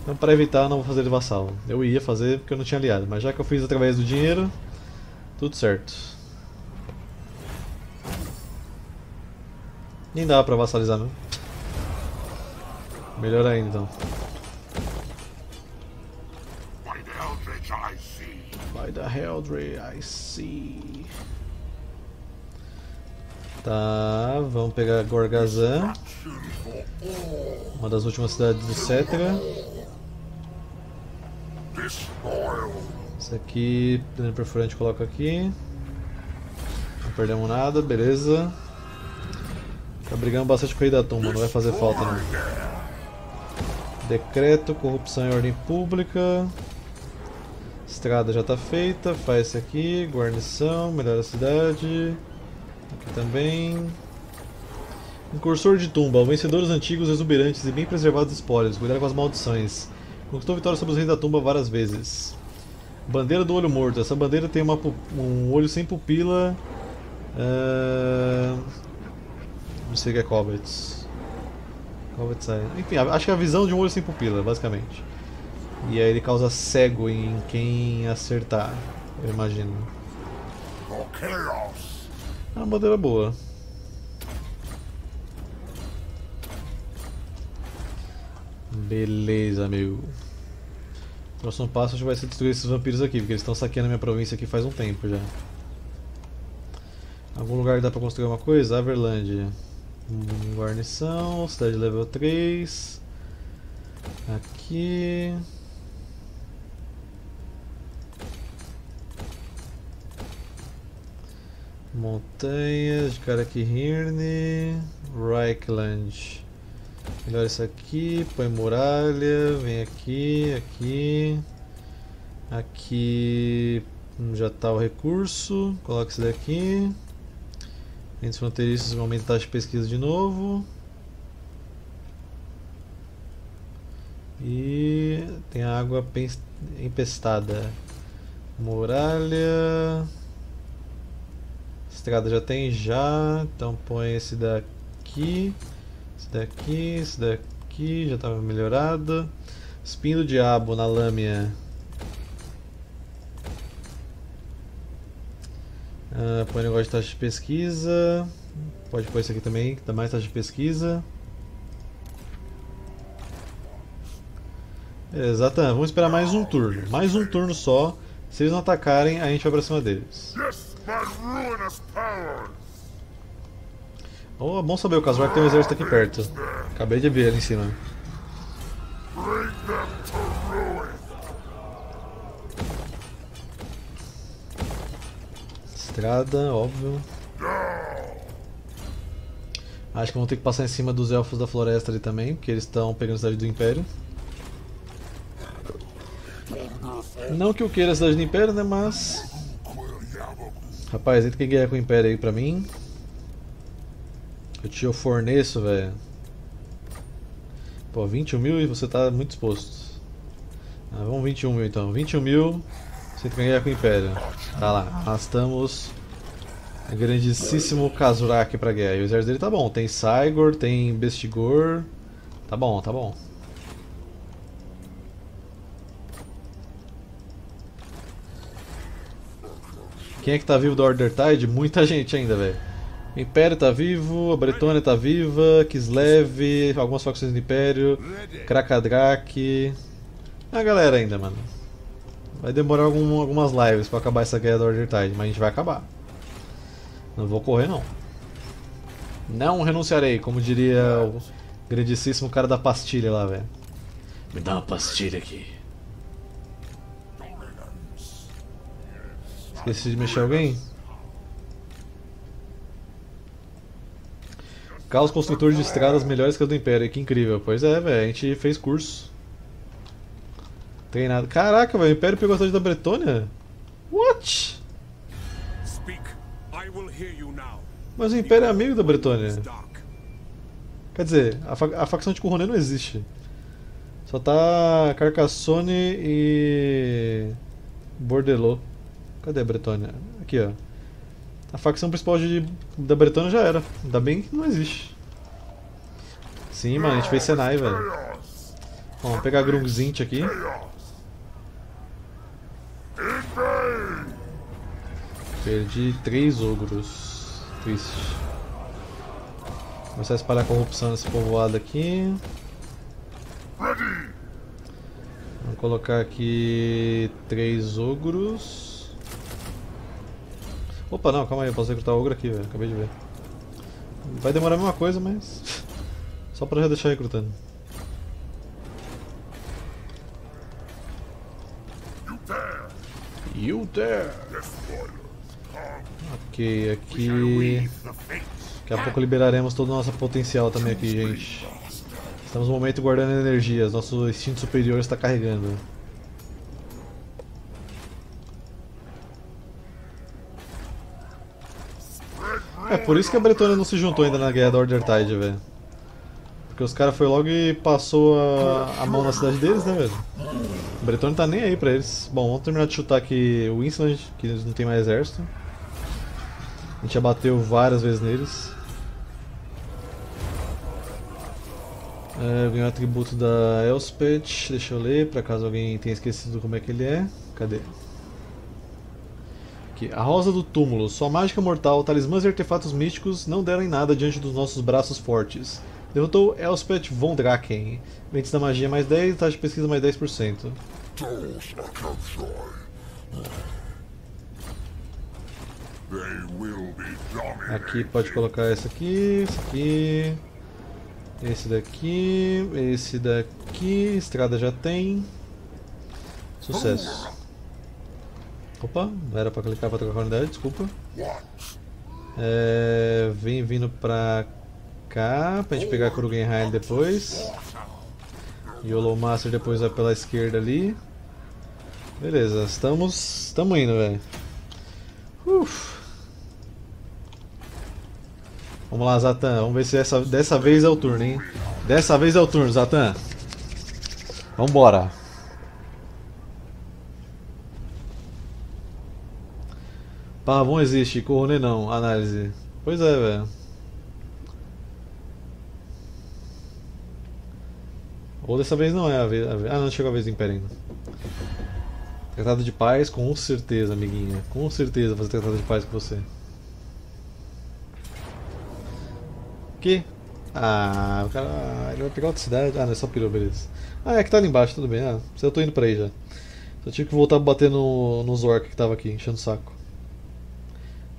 Speaker 1: Então, para evitar, não vou fazer de vassalo. Eu ia fazer porque eu não tinha aliado, mas já que eu fiz através do dinheiro, tudo certo. Nem dá pra vassalizar, não. Melhor ainda, então.
Speaker 3: By the eldritch I see.
Speaker 1: Tá, vamos pegar Gorgazan, uma das últimas cidades do Cetra. Isso aqui, pleno perfurante, coloca aqui. Não perdemos nada, beleza. Tá brigando bastante com o Rei da Tumba, não vai fazer falta não. Decreto, corrupção e ordem pública. Estrada já tá feita, faz esse aqui, guarnição, melhora a cidade. Aqui também. Incursor de tumba, vencedores antigos, exuberantes e bem preservados espólios, cuidado com as maldições. Conquistou vitória sobre os reis da tumba várias vezes. Bandeira do olho morto, essa bandeira tem uma, um olho sem pupila. ah, Não sei o que é Cobbets. Cobbets é. Enfim, acho que é a visão de um olho sem pupila, basicamente. E aí ele causa cego em quem acertar, eu imagino. É uma bandeira boa. Beleza, meu. Próximo passo acho que vai ser destruir esses vampiros aqui, porque eles estão saqueando a minha província aqui faz um tempo já. Algum lugar que dá pra construir alguma coisa? Averland. Hum, guarnição, cidade level 3. Aqui. Montanhas Karakirne, Reichland. Melhor isso aqui, põe muralha, vem aqui, aqui. Aqui já está o recurso, coloca isso daqui. Entes fronteiriços aumenta a taxa de pesquisa de novo. E tem água empestada. Muralha. Estrada já tem já, então põe esse daqui, daqui, esse daqui, já estava melhorado. Espinho do diabo na lâmina. Ah, põe negócio de taxa de pesquisa. Pode pôr isso aqui também, que dá mais taxa de pesquisa. Exatamente, vamos esperar mais um turno. Mais um turno só. Se eles não atacarem, a gente vai pra cima deles.
Speaker 3: Yes, my!
Speaker 1: Oh, bom saber, o Kazuar tem um exército aqui perto. Acabei de ver ali em cima. Estrada, óbvio. Acho que vão ter que passar em cima dos elfos da floresta ali também, porque eles estão pegando a cidade do Império. Não que eu queira a cidade do Império, né, mas... Rapaz, entra quem ganhar com o Império aí pra mim. Eu te forneço, velho. Pô, 21 mil e você tá muito exposto. Ah, vamos 21 mil então. 21 mil, você ganhar com o Império. Tá lá, arrastamos o grandíssimo Kazurak pra guerra. E o exército dele tá bom. Tem Saigor, tem Bestigor. Tá bom, tá bom. Quem é que tá vivo do Order Tide? Muita gente ainda, velho. O Império tá vivo, a Bretônia tá viva, Kislev, algumas facções do Império, Krakadrak. A galera ainda, mano. Vai demorar algum- algumas lives pra acabar essa guerra do Order Tide, mas a gente vai acabar. Não vou correr não. Não renunciarei, como diria o grandíssimo cara da pastilha lá, velho. Me dá uma pastilha aqui. Esqueci de mexer alguém? Carros construtores de estradas melhores que as do Império, que incrível. Pois é, velho, a gente fez curso. Treinado. Caraca, velho, o Império pegou a cidade da Bretônia? What? Mas o Império é amigo da Bretônia. Quer dizer, a, fa- a facção de Couronel não existe. Só tá Carcassonne e. Bordelot. Cadê a Bretônia? Aqui, ó. A facção principal de, da Bretônia já era. Ainda bem que não existe. Sim, mano, a gente fez Senai, velho. Bom, vamos pegar Grungzint aqui. Perdi três ogros. Triste. Começar a espalhar corrupção nesse povoado aqui. Vamos colocar aqui três ogros. Opa, não, calma aí, eu posso recrutar ogro aqui, velho. Acabei de ver. Vai demorar a mesma coisa, mas. Só pra já deixar recrutando.
Speaker 3: You
Speaker 1: there! Ok, aqui. Daqui a pouco liberaremos todo o nosso potencial também aqui, gente. Estamos no momento guardando energias, nosso instinto superior está carregando. É por isso que a Bretônia não se juntou ainda na guerra da Order Tide, velho. Porque os caras foi logo e passou a, a mão na cidade deles, né, velho? A Bretônia tá nem aí pra eles. Bom, vamos terminar de chutar aqui o Winsland, que eles não tem mais exército. A gente já bateu várias vezes neles. É, ganhou o atributo da Elspeth, deixa eu ler, pra caso alguém tenha esquecido como é que ele é. Cadê? A Rosa do Túmulo. Sua mágica mortal, talismãs e artefatos místicos não deram em nada diante dos nossos braços fortes. Derrotou Elspeth von Draken. Mentes da magia mais 10 taxa de pesquisa mais 10%.
Speaker 3: Those are Kansai. They will be dominated.
Speaker 1: Aqui pode colocar esse aqui, esse aqui, esse daqui, esse daqui, estrada já tem. Sucesso. Opa, era pra clicar pra trocar a unidade, desculpa. É, vem vindo pra cá pra gente pegar Krugenheim depois. Yolo Master depois vai pela esquerda ali. Beleza, estamos. estamos indo, velho. Vamos lá, Zatan. Vamos ver se essa, dessa vez é o turno, hein? Dessa vez é o turno, Zatan. Vambora. Pavon existe, Corone não. Análise. Pois é, velho. Ou dessa vez não é a vez. a vez- Ah, não chegou a vez do Império ainda. Tratado de paz, com certeza, amiguinha. Com certeza fazer tratado de paz com você. Que? Ah, o cara. ah, ele vai pegar outra cidade. Ah, não, é só pirou, beleza. Ah, é que tá ali embaixo, tudo bem. Ah, eu tô indo pra aí já. Só tive que voltar a bater no, nos orc que tava aqui, enchendo o saco.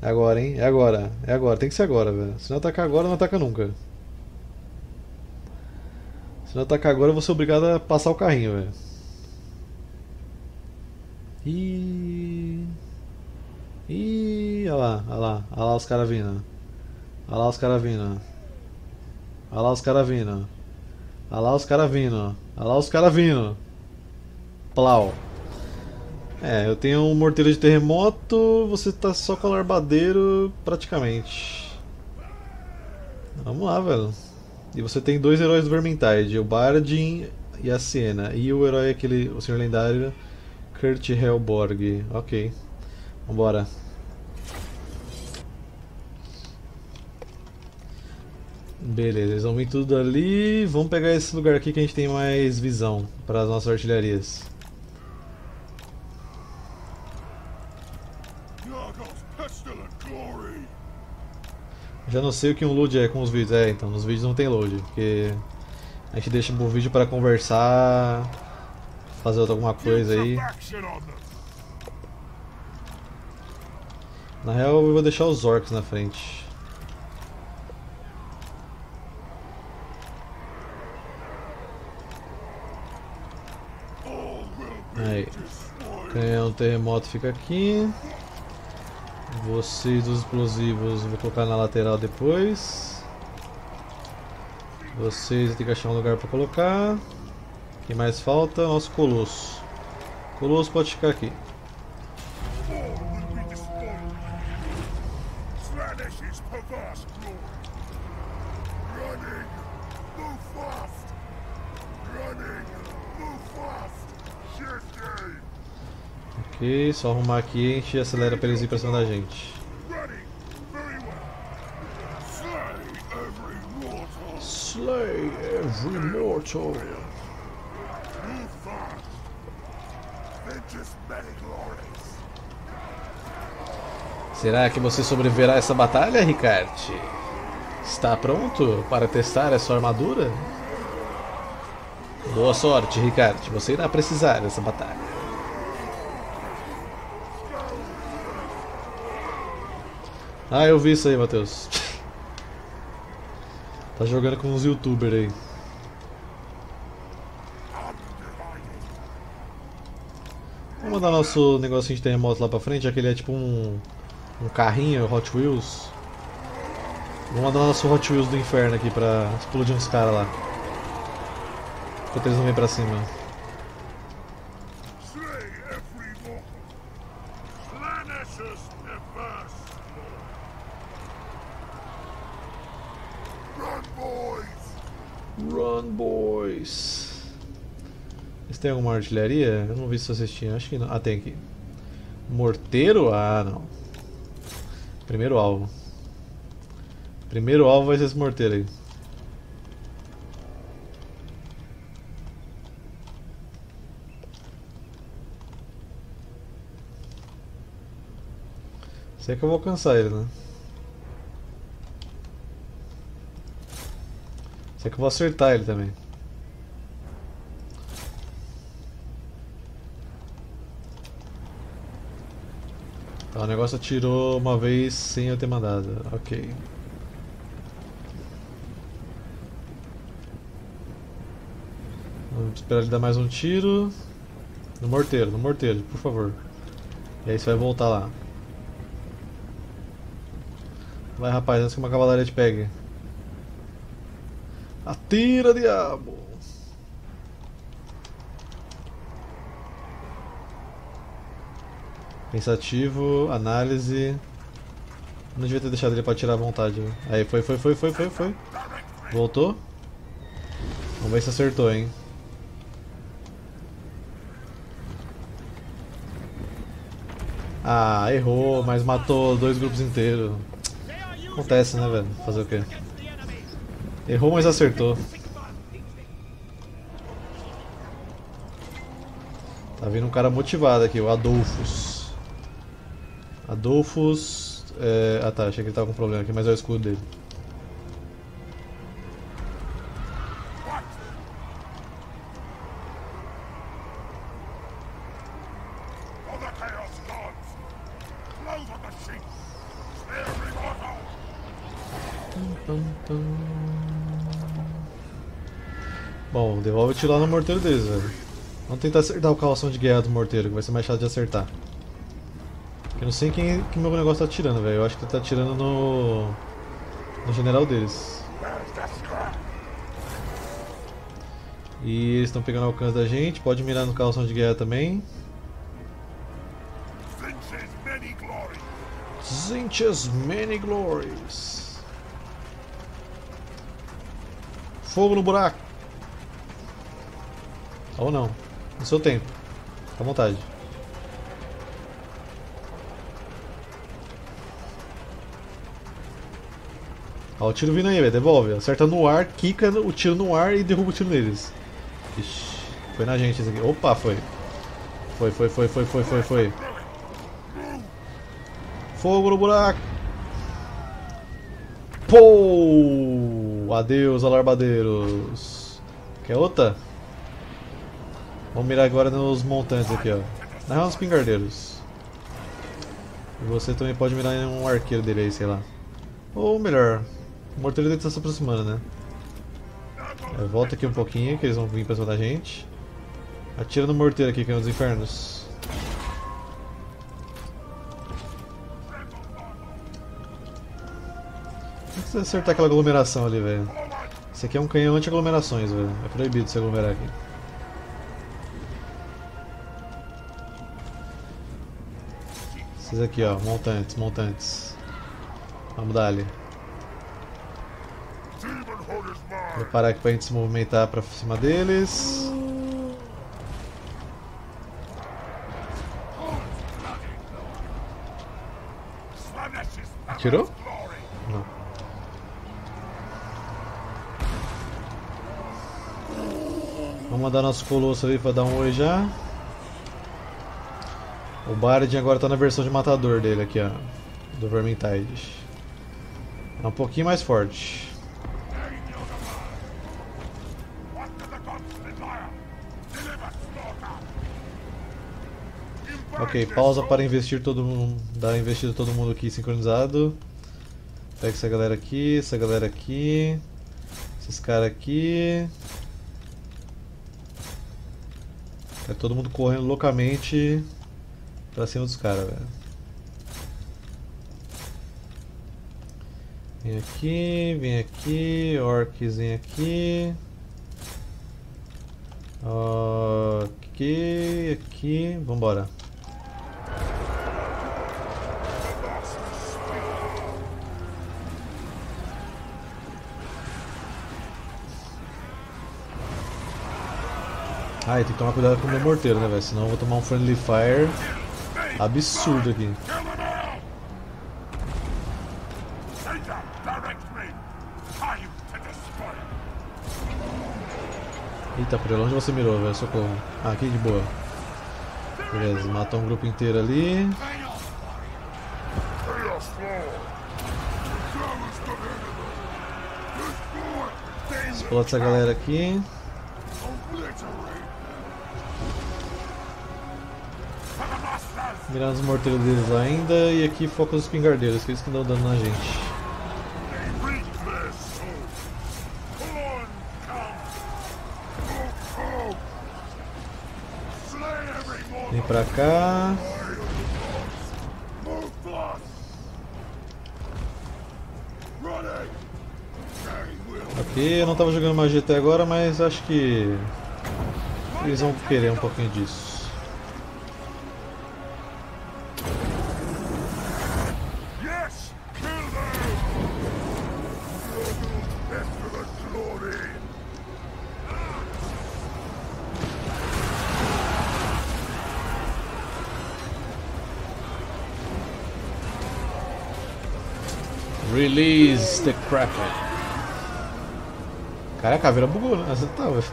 Speaker 1: É agora, hein? É agora. É agora. Tem que ser agora, velho. Se não atacar agora, não ataca nunca. Se não atacar agora, eu vou ser obrigado a passar o carrinho, velho. Ih. Ih, olha lá, olha lá, olha lá os caras vindo. Olha lá os caras vindo. Olha lá os caras vindo. Olha lá os caras vindo. Olha lá os caras vindo. Plau. É, eu tenho um morteiro de terremoto, você tá só com alarbadeiro praticamente. Vamos lá, velho. E você tem dois heróis do Vermintide, o Bardin e a Siena. E o herói aquele, o senhor lendário, Kurt Helborg. Ok. Vambora. Beleza, eles vão vir tudo ali. Vamos pegar esse lugar aqui que a gente tem mais visão para as nossas artilharias. Já não sei o que um load é com os vídeos. É, então, nos vídeos não tem load, porque a gente deixa o vídeo para conversar, fazer alguma coisa aí. Na real, eu vou deixar os orcs na frente. Aí.
Speaker 3: destroyed!
Speaker 1: Canhão terremoto fica aqui. Vocês dos explosivos vou colocar na lateral depois. Vocês tem que achar um lugar para colocar. Quem mais falta? Nosso Colosso. Colosso pode ficar aqui.
Speaker 3: All will be destroyed! Slanish's perverse glory! Running! Move fast! Running! Move fast! Shifting!
Speaker 1: Ok, só arrumar aqui e a gente acelera para eles ir pra cima da gente.
Speaker 3: Slay every mortal!
Speaker 1: Será que você sobreviverá a essa batalha, Ricard? Está pronto para testar a sua armadura? Boa sorte, Ricard. Você irá precisar dessa batalha. Ah, eu vi isso aí, Matheus. Tá jogando com uns youtubers aí. Vamos mandar nosso negocinho de terremoto lá pra frente, já que ele é tipo um, um carrinho Hot Wheels. Vamos mandar nosso Hot Wheels do inferno aqui pra explodir uns caras lá. Enquanto eles não vêm pra cima.
Speaker 3: Slay every mortal! Slanish's perverse glory! Run, boys!
Speaker 1: Run, boys! Alguma artilharia? Eu não vi se vocês tinham. Acho que não. Ah, tem aqui. Morteiro? Ah, não. Primeiro alvo. Primeiro alvo vai ser esse morteiro aí. Sei que eu vou alcançar ele, né? Sei que eu vou acertar ele também. O negócio atirou uma vez sem eu ter mandado. Ok. Vamos esperar ele dar mais um tiro. No morteiro, no morteiro, por favor. E aí você vai voltar lá. Vai rapaz, antes que uma cavalaria te pegue. Atira, diabo! Pensativo, análise. Não devia ter deixado ele pra tirar à vontade. viu? Aí, foi, foi, foi, foi, foi, foi. Voltou. Vamos ver se acertou, hein. Ah, errou, mas matou dois grupos inteiros. Acontece, né, velho? Fazer o quê? Errou, mas acertou. Tá vindo um cara motivado aqui, o Adolfos. Adolfos. É... Ah tá, achei que ele tava com problema aqui, mas é o escudo dele. Bom, devolve o tiro lá no morteiro deles, velho. Vamos tentar acertar o calção de guerra do morteiro, que vai ser mais chato de acertar. Eu não sei quem que meu negócio tá atirando, velho. Eu acho que tá atirando no. no general deles. E eles estão pegando alcance da gente. Pode mirar no calção de guerra também. Zinch's Many Glories. Fogo no buraco. Ou não. No seu tempo. Fica à vontade. Ó, o tiro vindo aí, velho. Devolve. Acerta no ar, quica o tiro no ar e derruba o tiro neles. Ixi, foi na gente esse aqui. Opa, foi. Foi, foi, foi, foi, foi, foi, foi. Fogo no buraco! Pô! Adeus, alarbadeiros. Quer outra? Vamos mirar agora nos montantes aqui, ó. Na real, nos pingardeiros. E você também pode mirar em um arqueiro dele aí, sei lá. Ou melhor, o morteiro tá se aproximando, né? É, volta aqui um pouquinho, que eles vão vir pra cima da gente. Atira no morteiro aqui, que é um dos infernos. Como é que você acertar aquela aglomeração ali, velho? Esse aqui é um canhão anti-aglomerações, velho. É proibido se aglomerar aqui. Esses aqui, ó, montantes, montantes. Vamos dar ali.
Speaker 3: Mine!
Speaker 1: Preparar aqui pra gente se movimentar pra cima deles.
Speaker 3: Glory!
Speaker 1: Não. Vamos mandar nosso colosso ali pra dar um oi já. O Bardin agora tá na versão de matador dele aqui, ó. Do Vermintide. É um pouquinho mais forte. Ok, pausa para investir todo mundo. Dar investida todo mundo aqui sincronizado. Pega essa galera aqui, essa galera aqui. Esses caras aqui. Tá todo mundo correndo loucamente pra cima dos caras, velho. Vem aqui, vem aqui, orcs vem aqui. Ok, aqui, vambora. Ah, tem que tomar cuidado com o meu morteiro, né, velho? Senão eu vou tomar um friendly fire absurdo aqui. Eita, por onde você mirou, velho? Socorro. Ah, aqui de boa. Beleza, matou um grupo inteiro ali. Explode essa galera aqui. Mirar nos morteiros deles ainda e aqui foca os espingardeiros, que é eles que dão dano na gente. Vem pra cá. Ok, eu não estava jogando magia até agora, mas acho que eles vão querer um pouquinho disso. Kraken. Cara, a caveira bugou, né? Você não tava,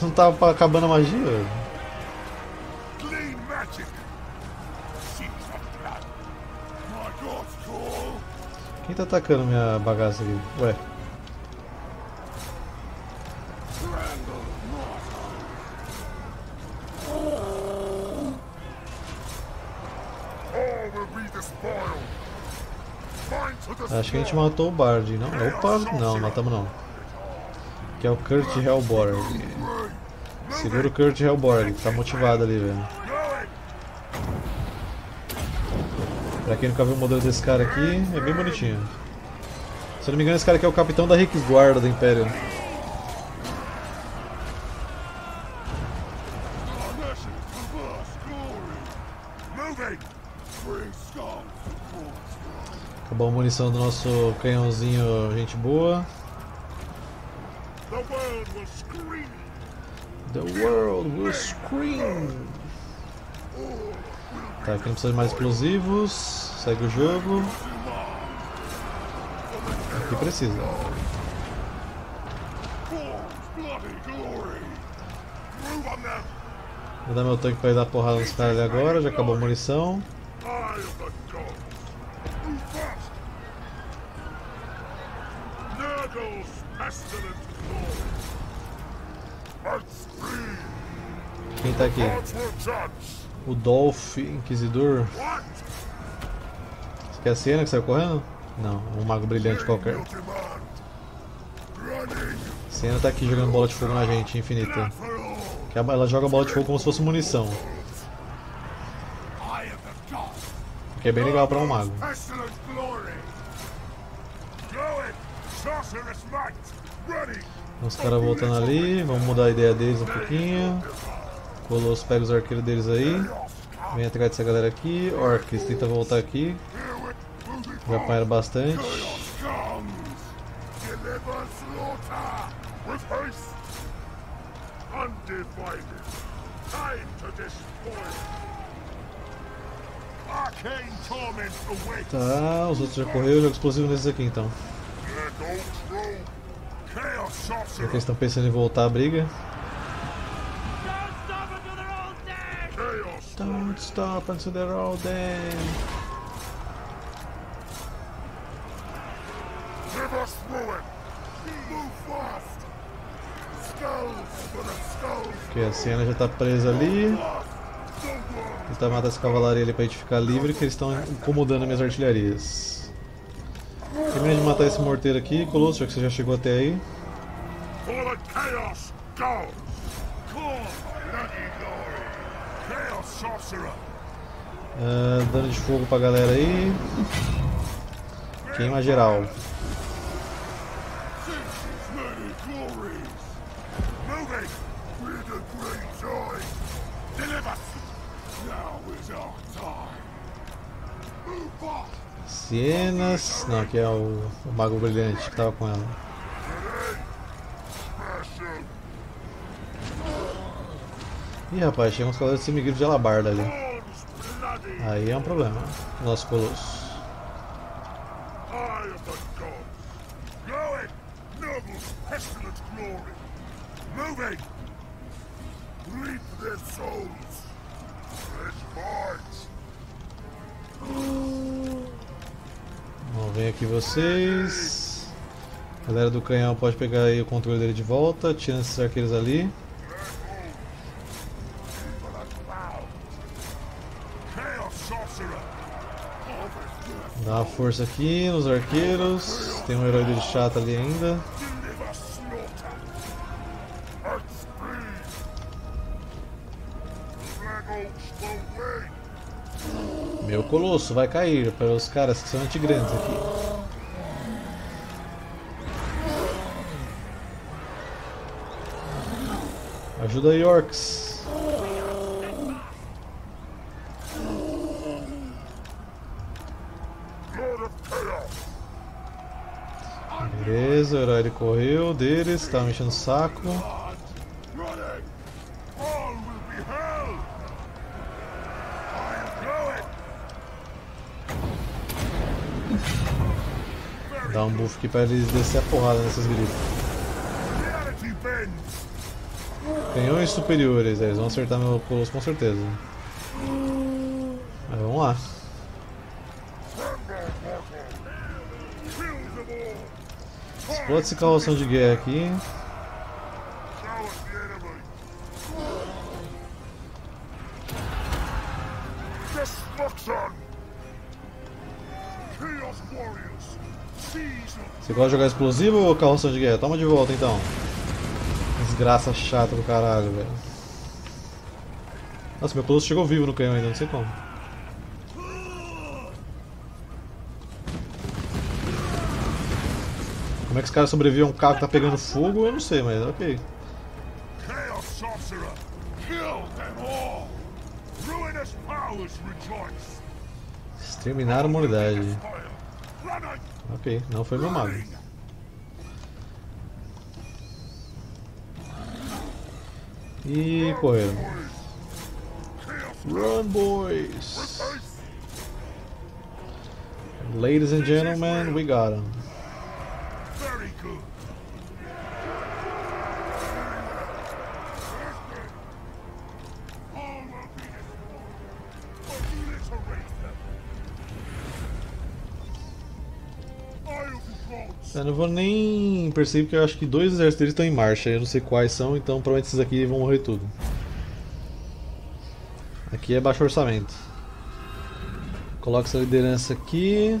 Speaker 1: não tava pra- acabando a magia? Quem tá atacando minha bagaça aqui? Ué,
Speaker 3: Tremble not! All will be despoiled! Mine to the
Speaker 1: acho que a gente matou o Bard, não? Opa, não, matamos não. Que é o Kurt Hellborg. Segura o Kurt Hellborg, tá motivado ali, velho. Pra quem nunca viu o modelo desse cara aqui, é bem bonitinho. Se eu não me engano, esse cara aqui é o capitão da Riksguarda do Império. Munição do nosso canhãozinho, gente boa.
Speaker 3: The world will scream!
Speaker 1: Tá, aqui não precisa de mais explosivos. Segue o jogo. Aqui precisa. Vou dar meu tanque pra ir dar porrada nos caras ali agora. Já acabou a munição.
Speaker 3: Eye of the god! Move fast! Nurgle's pestilent glory! Earth's
Speaker 1: Quem tá aqui? O Dolph Inquisidor. Você quer a cena que saiu correndo? Não, um mago brilhante qualquer. Cena tá aqui jogando bola de fogo na gente, infinita. Ela joga bola de fogo como se fosse munição. O que é bem legal pra um mago. Os caras voltando ali, vamos mudar a ideia deles um pouquinho. Colosso pega os arqueiros deles aí. Vem atrás dessa galera aqui. Orcs tenta voltar aqui. Já apanharam bastante. Tá, os outros já correram, jogo explosivo nesses aqui então. Já que eles estão pensando em voltar a briga.
Speaker 3: Chaos!
Speaker 1: Don't stop until they're all dead.
Speaker 3: Give us ruin! Move fast! Skulls for the skulls!
Speaker 1: Ok, a Siena já tá presa ali. Tentar matar essa cavalaria ali pra gente ficar livre, que eles estão incomodando minhas artilharias. Termina de matar esse morteiro aqui, Colosso, já que você já chegou até aí.
Speaker 3: The Chaos Gods! Sorcerer!
Speaker 1: Ah, dano de fogo pra galera aí. Queima geral. Sienas. Não, aqui é o, o Mago Brilhante que tava com ela. Ih, rapaz, chega uns cavaleiros de semigrido de alabarda ali. Aí é um problema. Nosso Colosso. Bom, vem aqui vocês. Galera do canhão pode pegar aí o controle dele de volta. Tira esses arqueiros ali. força aqui nos arqueiros. Tem um herói de chata ali ainda. Meu colosso vai cair para os caras que são antigrantes aqui. Ajuda
Speaker 3: Yorks.
Speaker 1: Beleza, o herói correu deles, tá me enchendo o saco. Dá um buff aqui pra eles descer a porrada.
Speaker 3: Reality bends!
Speaker 1: Canhões superiores, eles vão acertar meu colosso com certeza. Mas vamos lá. Explode esse carroção de guerra aqui. Você gosta de jogar explosivo ou carroção de guerra? Toma de volta então. Desgraça chata do caralho, velho. Nossa, meu colosso chegou vivo no canhão ainda, não sei como. Como é que os caras sobrevivem a um carro que tá pegando fogo, eu não sei, mas ok. Exterminar a humanidade. Ok, não foi meu mago. E correram. Run, boys! Ladies and gentlemen, we got him. Eu não vou nem perceber porque eu acho que dois exércitos deles estão em marcha. Eu não sei quais são, então provavelmente esses aqui vão morrer tudo. Aqui é baixo orçamento. Coloca essa liderança aqui.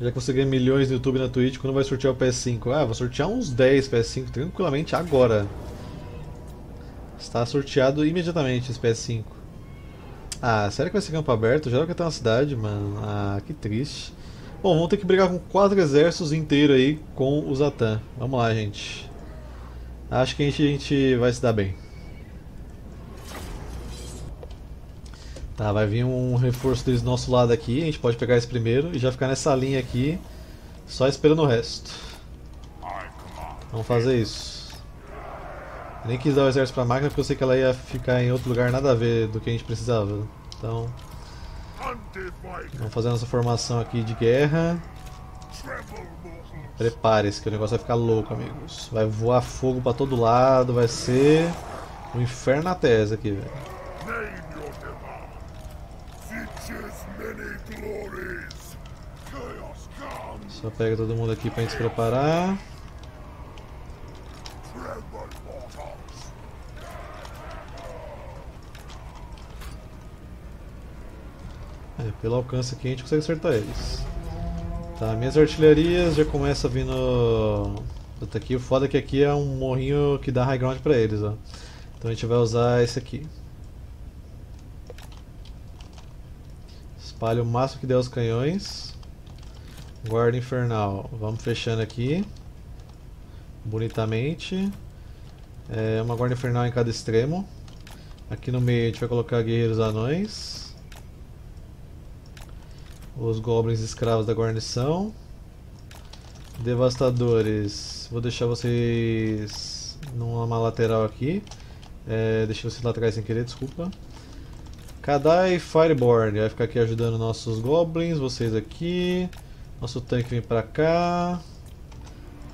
Speaker 1: Já que você ganha milhões no YouTube e na Twitch, quando vai sortear o PS5? Ah, vou sortear uns 10 PS5 tranquilamente agora. Está sorteado imediatamente esse PS5. Ah, sério que vai ser campo aberto? Já que tá na cidade, mano. Ah, que triste. Bom, vamos ter que brigar com quatro exércitos inteiros aí com o Zatan. Vamos lá, gente. Acho que a gente, a gente vai se dar bem. Tá, vai vir um reforço deles do nosso lado aqui. A gente pode pegar esse primeiro e já ficar nessa linha aqui, só esperando o resto. Vamos fazer isso. Nem quis dar o exército pra máquina porque eu sei que ela ia ficar em outro lugar nada a ver do que a gente precisava. Então, vamos fazer a nossa formação aqui de guerra. Prepare-se que o negócio vai ficar louco, amigos. Vai voar fogo pra todo lado, vai ser um inferno na terra aqui, velho. Só pega todo mundo aqui pra gente se preparar. É, pelo alcance aqui a gente consegue acertar eles. Tá, minhas artilharias já começam vindo. Puta aqui, o foda é que aqui é um morrinho que dá high ground pra eles, ó. Então a gente vai usar esse aqui. Espalha o máximo que der os canhões. Guarda infernal. Vamos fechando aqui. Bonitamente. É, uma guarda infernal em cada extremo. Aqui no meio a gente vai colocar guerreiros anões os goblins escravos da guarnição. Devastadores, vou deixar vocês numa lateral aqui. É, deixei vocês lá atrás sem querer, desculpa. Kadai Fireborn vai ficar aqui ajudando nossos goblins, vocês aqui. Nosso tanque vem pra cá.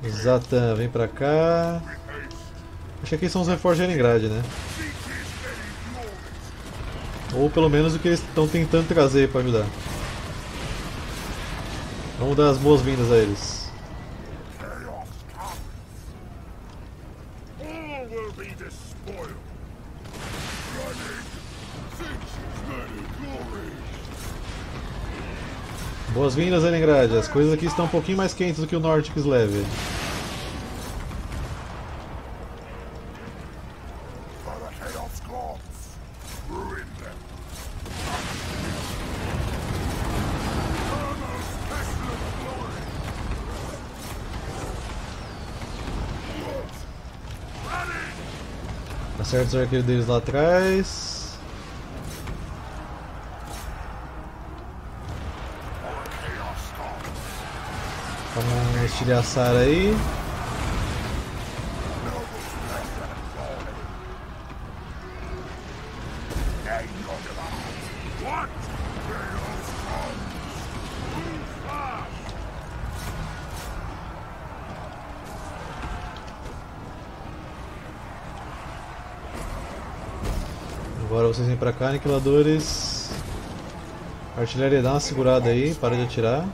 Speaker 1: Zatan vem pra cá. Acho que aqui são os reforços de Leningrad, né? Ou pelo menos o que eles estão tentando trazer pra ajudar. Vamos dar as boas-vindas a eles. Boas-vindas, Elengrad. As coisas aqui estão um pouquinho mais quentes do que o norte que leve. Acerta tá os arqueiros deles lá atrás. Vamos estilhaçar aí. Agora vocês vêm pra cá, aniquiladores. Artilharia, dá uma segurada aí, para de atirar.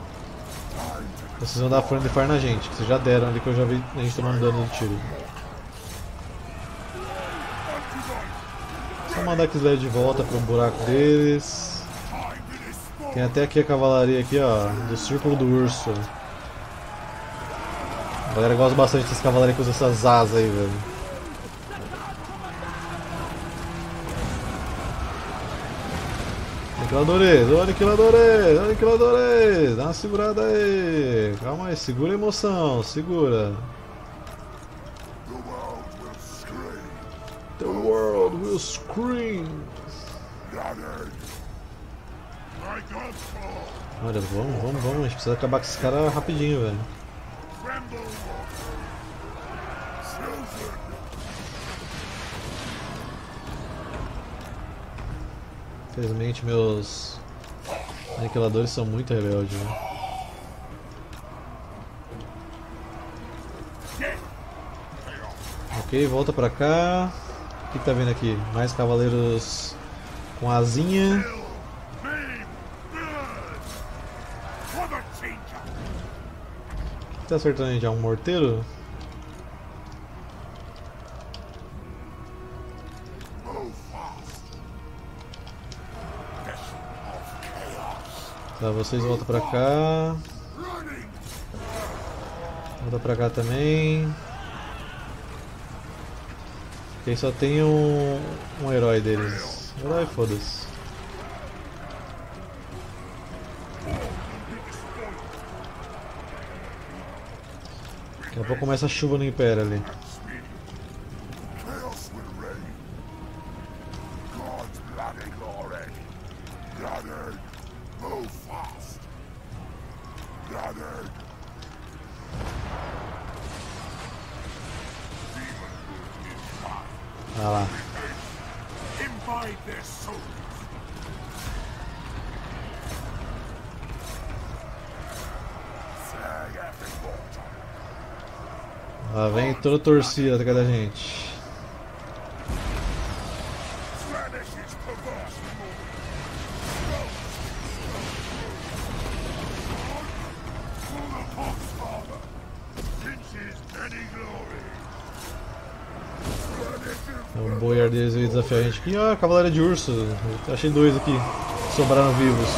Speaker 1: Vocês vão dar friendly fire na gente, que vocês já deram ali que eu já vi a gente tomando dano do tiro. Só mandar aqueles de volta pro buraco deles. Tem até aqui a cavalaria aqui, ó, do círculo do urso. A galera gosta bastante dessas cavalarias que usam essas asas aí, velho. Aniquiladores, ô aniquiladores, aniquiladores, dá uma segurada aí. Calma aí, segura a emoção, segura.
Speaker 3: The world will scream!
Speaker 1: Olha, vamos, vamos, vamos, a gente precisa acabar com esses caras rapidinho, velho. Infelizmente meus aniquiladores são muito rebeldes. Né? Ok, volta pra cá. O que, que tá vendo aqui? Mais cavaleiros com asinha. O que tá acertando já? Um morteiro? Tá, vocês voltam pra cá. Volta pra cá também. Aí só tem um, um herói deles. Herói, foda-se. Daqui a pouco começa a chuva no Império ali. Toda torcida atrás da gente. O boi deles veio desafiar a gente aqui. Ó, cavalaria de urso. Eu achei dois aqui. Sobraram vivos.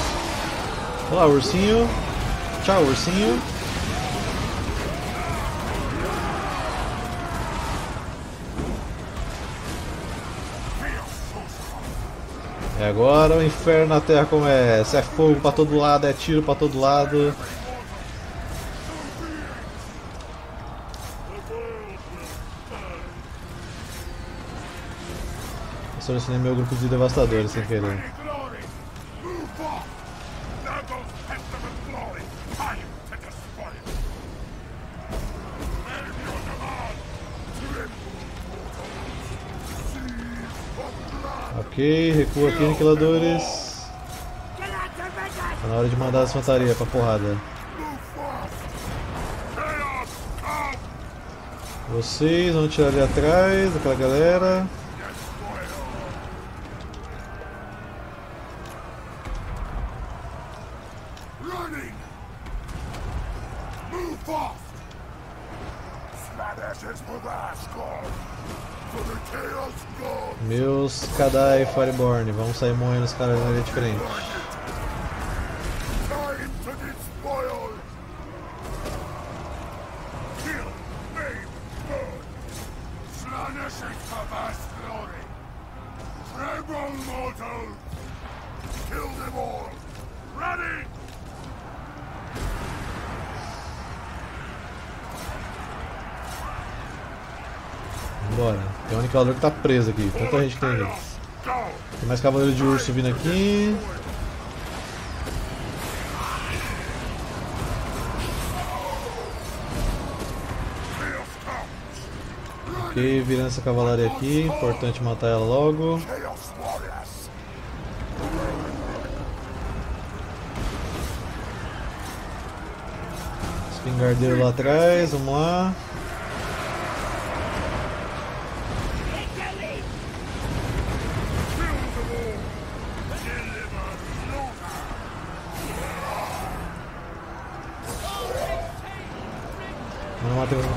Speaker 1: Olha lá, ursinho. Tchau, ursinho. Agora o inferno na terra começa. É fogo pra todo lado, é tiro pra todo lado. Selecionei meu grupo de devastadores sem querer. Ok, recua aqui, aniquiladores. Tá na hora de mandar as infantaria pra porrada. Vocês vão tirar ali atrás, aquela galera. Meus Kadai Fireborn, vamos sair moendo os caras na área diferente. Que tá preso aqui. Tanta gente que tem aqui. Tem mais cavaleiro de urso vindo aqui. Ok, virando essa cavalaria aqui. Importante matar ela logo. Espingardeiro lá atrás, vamos lá.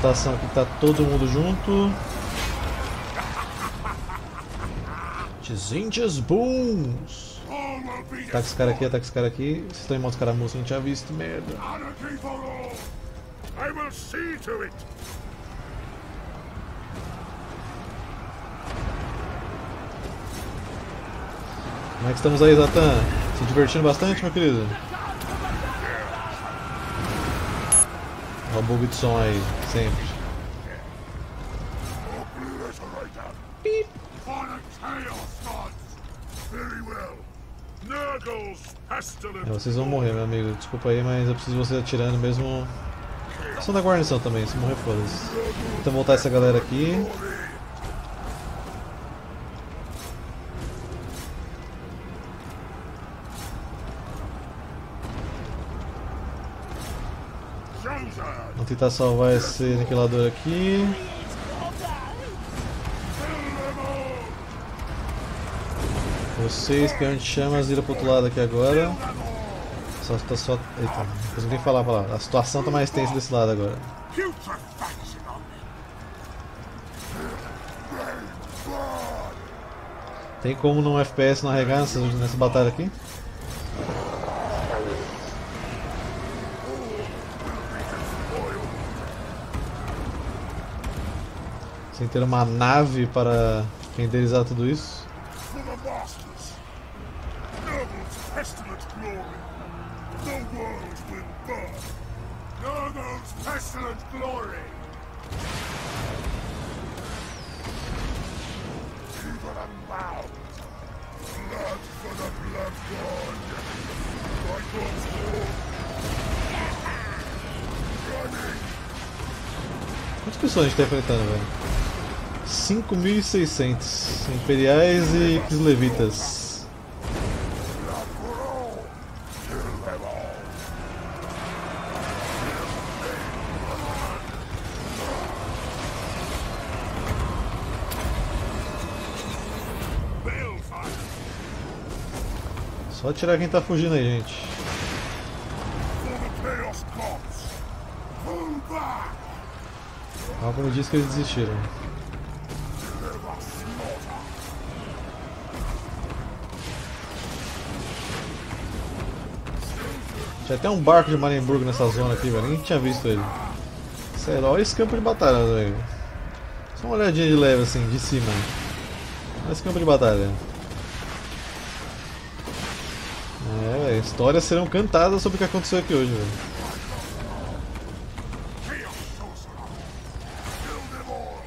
Speaker 1: Aqui que tá todo mundo junto. Desintes Booms! Ataca esse cara aqui, ataca esse cara aqui. Vocês estão em modo a gente tinha visto, merda. Como é que estamos aí, Zatan? Se divertindo bastante, meu querido? Olha o bug de som aí, sempre. É, vocês vão morrer, meu amigo. Desculpa aí, mas eu preciso de vocês atirando mesmo. São da guarnição também, se morrer, foda-se. Então voltar essa galera aqui.
Speaker 3: chosen!
Speaker 1: Vamos tentar salvar esse aniquilador aqui. Vocês que a gente chama, vira pro outro lado aqui agora. Só tá só. Eita, não nem falar a palavra. A situação tá mais tensa desse lado agora. Tem como num FPS não arregar nessa, nessa batalha aqui? Ter uma nave para renderizar tudo isso? Quantas pessoas a gente tá enfrentando, velho? 5.600 Imperiais e Kislevitas. Só tirar quem tá fugindo aí, gente. Algo diz que eles desistiram. Tinha até um barco de Marienburg nessa zona aqui, velho. Nem tinha visto ele. Sério, olha esse campo de batalha, velho. Só uma olhadinha de leve assim, de cima. Olha esse campo de batalha. É. Histórias serão cantadas sobre o que aconteceu aqui hoje, velho.
Speaker 3: Chaos Sorcerer! Kill them all!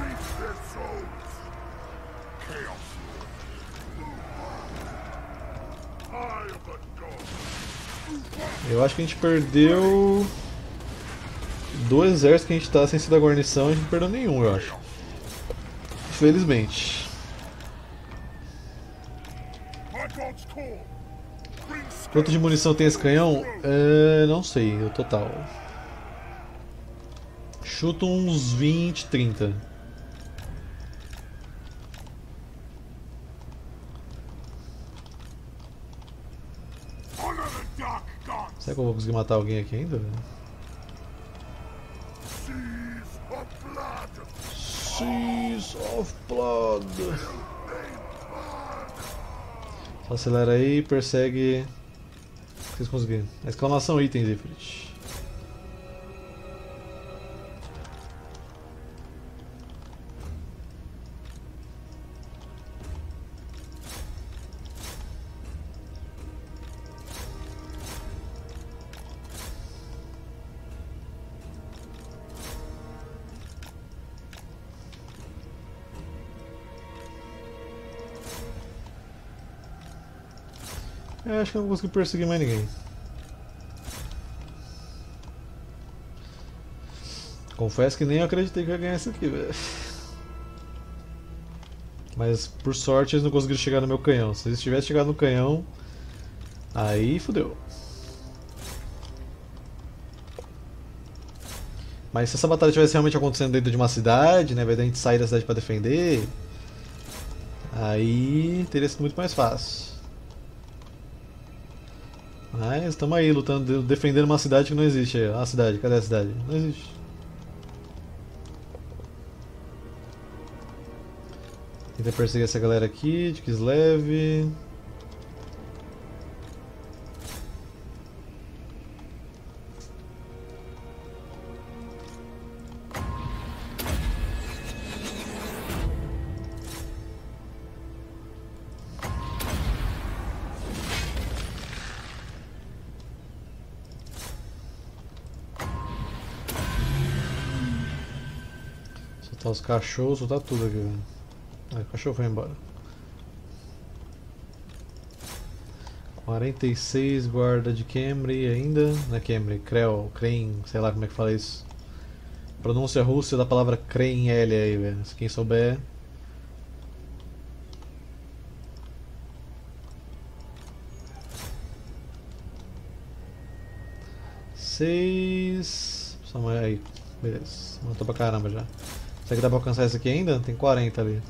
Speaker 3: Reach their souls! Chaos Eye of the God!
Speaker 1: Eu acho que a gente perdeu. Do exército que a gente tá sem ser da guarnição, a gente não perdeu nenhum, eu acho.
Speaker 3: Bring
Speaker 1: Quanto de munição tem esse canhão? É, não sei, o total. Chuto uns 20, 30.
Speaker 3: Honor the Dark Gods!
Speaker 1: Será que eu vou conseguir matar alguém aqui ainda?
Speaker 3: Seas of blood!
Speaker 1: Seas of Blood. Só acelera aí e persegue. Vocês conseguiram. Exclamação itens, Ifrit. Acho que eu não consegui perseguir mais ninguém. Confesso que nem acreditei que eu ia ganhar isso aqui, velho. Mas por sorte eles não conseguiram chegar no meu canhão. Se eles tivessem chegado no canhão, aí fodeu. Mas se essa batalha tivesse realmente acontecendo dentro de uma cidade, né, da gente sair da cidade pra defender, aí teria sido muito mais fácil. Mas estamos aí lutando, defendendo uma cidade que não existe. A cidade, cadê a cidade? Não existe. Tenta perseguir essa galera aqui, de Kislev. Cachorros, soltar tudo aqui. Aí, o cachorro foi embora. 46 guarda de Camry ainda. Não é Camry, Creu, Crane, sei lá como é que fala isso. Pronúncia russa da palavra Crane L aí, velho. Se quem souber. Seis. Aí. Beleza. Matou pra caramba já. Será que dá pra alcançar esse aqui ainda? Tem 40 ali.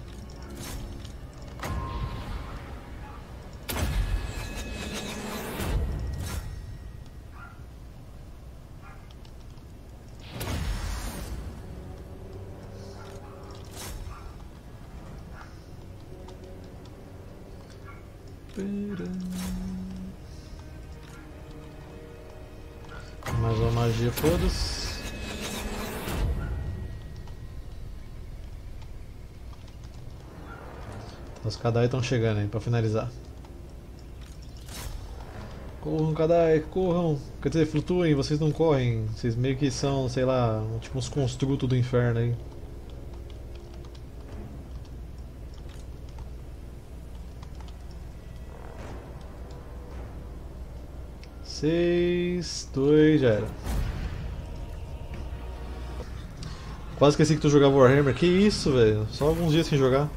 Speaker 1: Kadai estão chegando aí pra finalizar. Corram, Kadai, corram! Quer dizer, flutuem, vocês não correm. Vocês meio que são, sei lá, tipo uns construtos do inferno aí. Seis, dois, já era. Quase esqueci que tu jogava Warhammer. Que isso, velho? Só alguns dias sem jogar.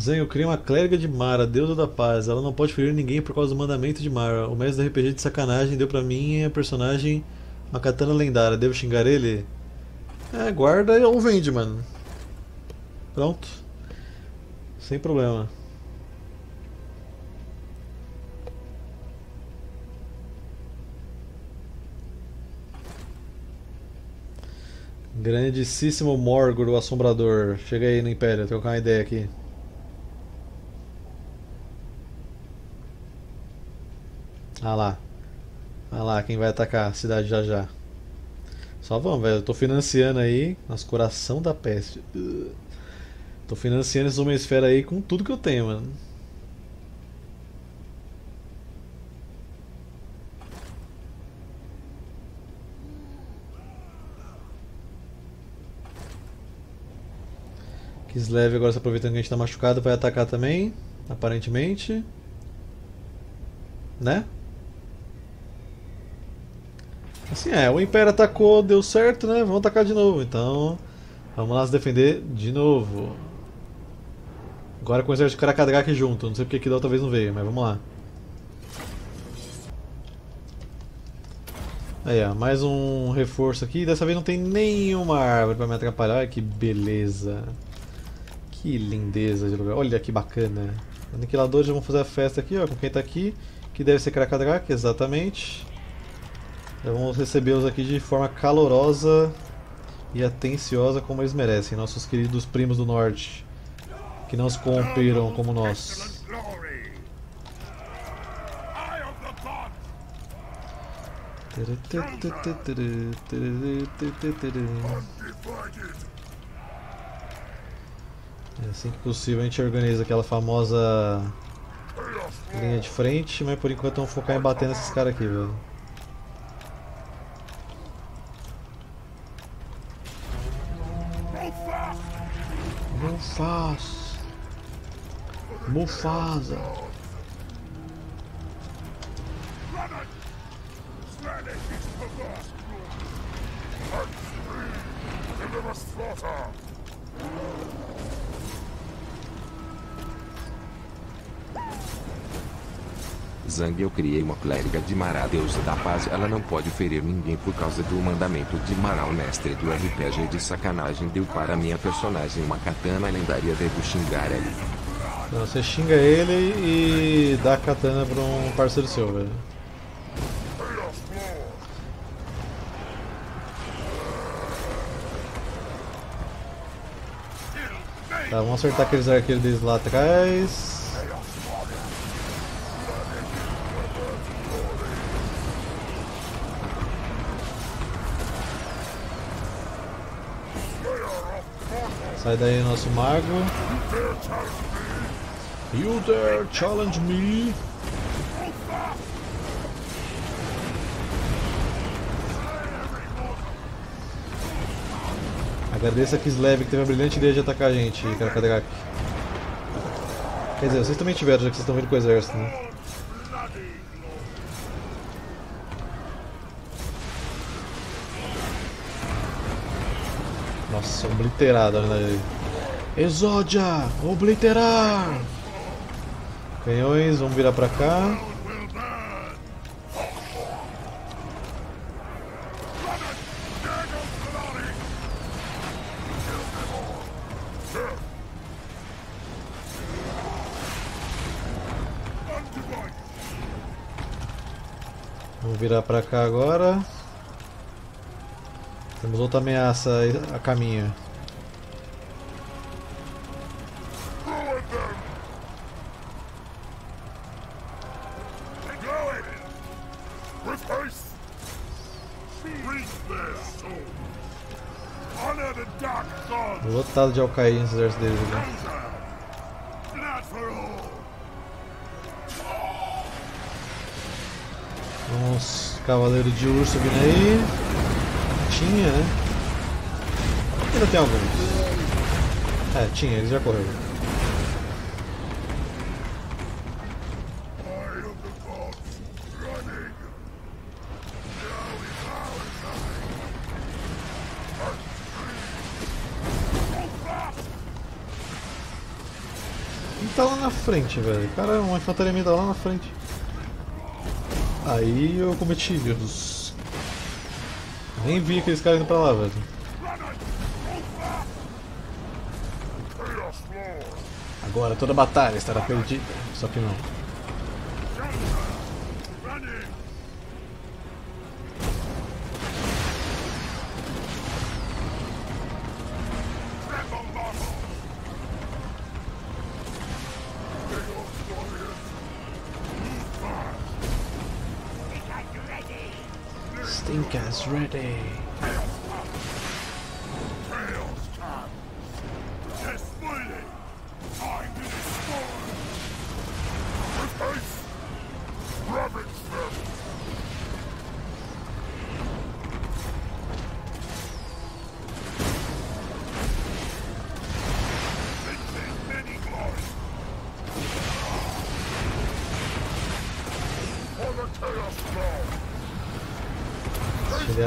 Speaker 1: Zen, eu criei uma clériga de Mara, deusa da paz. Ela não pode ferir ninguém por causa do mandamento de Mara. O mestre do RPG de sacanagem deu pra mim a personagem uma katana lendária. Devo xingar ele? É, guarda ou vende, mano. Pronto. Sem problema. Grandíssimo Morgor, o assombrador. Chega aí no Império, trocar uma ideia aqui. Ah lá. Ah lá, quem vai atacar a cidade já já. Só vamos, velho. Eu tô financiando aí. Nossa, coração da peste. Ugh. Tô financiando esse Homem-Esfera aí com tudo que eu tenho, mano. Kislev agora se aproveitando que a gente tá machucado vai atacar também, aparentemente. Né? Assim é, o Império atacou, deu certo, né? Vamos atacar de novo. Então, vamos lá se defender de novo. Agora com o exército de Karakadrak junto. Não sei porque que da outra vez não veio, mas vamos lá. Aí, ó, mais um reforço aqui. Dessa vez não tem nenhuma árvore pra me atrapalhar. Olha que beleza. Que lindeza de lugar. Olha que bacana. Aniquiladores vão fazer a festa aqui, ó, com quem tá aqui. Que deve ser Karakadrak, exatamente. Já vamos recebê-los aqui de forma calorosa e atenciosa como eles merecem, nossos queridos primos do norte, que não se corromperam como nós. É assim que possível a gente organiza aquela famosa linha de frente, mas por enquanto vamos focar em bater nesses caras aqui, velho. Mufasa. Mufasa.
Speaker 6: Zang, eu criei uma clériga de Mará, deusa da paz. Ela não pode ferir ninguém por causa do mandamento de Mará. O mestre do RPG de sacanagem deu para minha personagem uma katana lendária. Devo xingar ele.
Speaker 1: Não, você xinga ele e dá a katana pra um parceiro seu, velho. Tá, vamos acertar aqueles arqueiros deles lá atrás. Sai daí, nosso mago. You dare challenge me? Agradeço a Kislev que teve a brilhante ideia de atacar a gente, Karakadrak. Quer dizer, vocês também tiveram, já que vocês estão vindo com o exército, né? Nossa, obliterada? Exódia! Obliterar! Canhões, vamos virar pra cá. Vamos virar pra cá agora. Temos outra ameaça a caminho. Lotado de alcaí nesse exército deles
Speaker 3: all!
Speaker 1: Uns cavaleiros de urso vindo aí. Tinha, né? Ainda tem alguns. É, tinha, eles já! Quem tá lá na frente, velho? Cara, uma infantaria minha tá lá na frente. Aí eu cometi erros. Nem vi aqueles caras indo pra lá, velho. Agora toda batalha estará perdida. Só que não. Ready.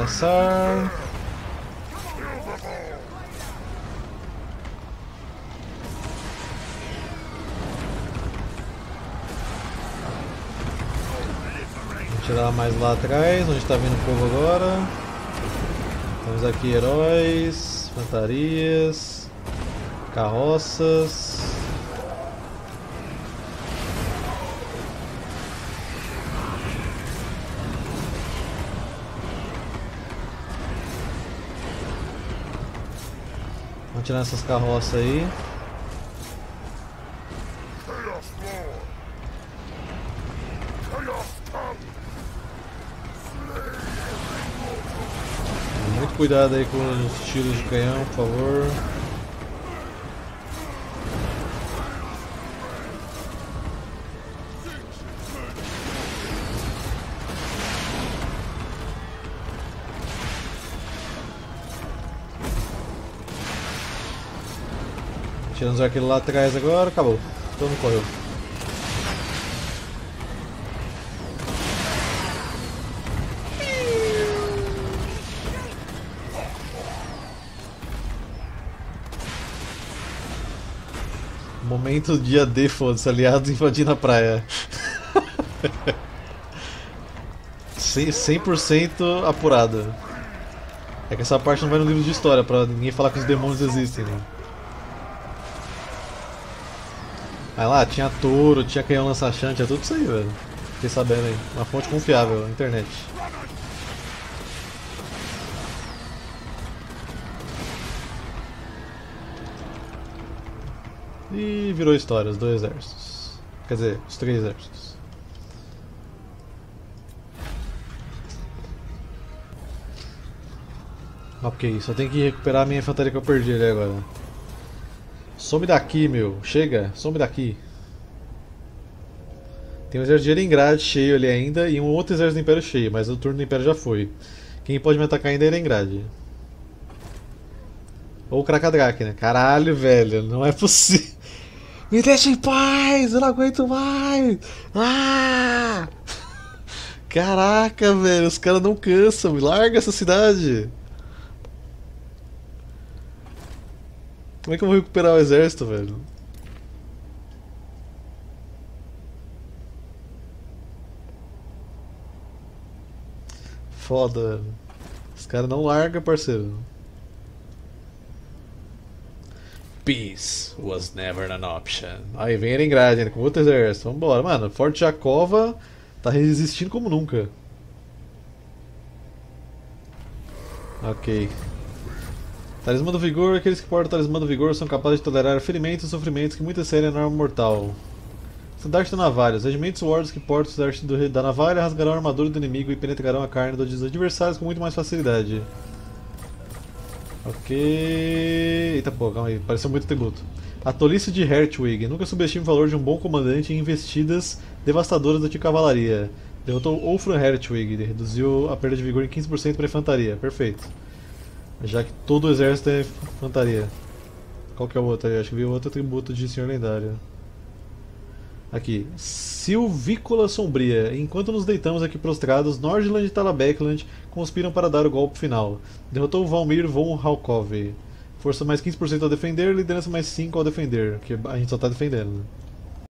Speaker 3: All!
Speaker 1: Vamos tirar mais lá atrás, onde está vindo o povo agora. Temos aqui heróis, infantarias, carroças. Vamos tirar essas carroças aí. Muito cuidado aí com os tiros de canhão, por favor. Tirando os arqueiros lá atrás agora, acabou. Todo mundo correu. Momento dia D, foda-se, aliados invadindo a praia. 100%, 100% apurado. É que essa parte não vai no livro de história, pra ninguém falar que os demônios existem, né? Aí lá, tinha touro, tinha canhão lança-chão, tinha tudo isso aí, velho. Fiquei sabendo aí. Uma fonte confiável, internet. E virou história, os dois exércitos. Quer dizer, os três exércitos. Ok, só tem que recuperar a minha infantaria que eu perdi ali agora. Some daqui, meu. Chega, some daqui. Tem um exército de Erengrad cheio ali ainda e um outro exército do Império cheio, mas o turno do Império já foi. Quem pode me atacar ainda é Erengrad. Ou o Krakadrak, né? Caralho, velho, não é possível. Me deixa em paz, eu não aguento mais. Ah! Caraca, velho, os caras não cansam. Larga essa cidade. Como é que eu vou recuperar o exército, velho? Foda, velho. Os caras não largam, parceiro. Peace was never an option. Aí vem Erengrad ainda com outro exército. Vambora, mano. Forte Jakova tá resistindo como nunca. Ok. Talismã do Vigor. Aqueles que portam o Talismã do Vigor são capazes de tolerar ferimentos e sofrimentos que muitas serem na arma mortal. Estandarte da Navalha. Os regimentos wards que portam o estandarte da navalha rasgarão a armadura do inimigo e penetrarão a carne dos adversários com muito mais facilidade. Ok. Eita pô, calma aí, pareceu muito tributo. A tolice de Hertwig. Nunca subestime o valor de um bom comandante em investidas devastadoras da de cavalaria. Derrotou Olfran Hertwig, reduziu a perda de vigor em 15% para a infantaria. Perfeito. Já que todo o exército é infantaria. Qual que é o outro ali? Acho que vi outro atributo de Senhor Lendário. Aqui. Silvícola Sombria. Enquanto nos deitamos aqui prostrados, Nordland e Talabekland conspiram para dar o golpe final. Derrotou Valmir von Halkov. Força mais 15% ao defender, liderança mais 5 ao defender. Que a gente só tá defendendo. né?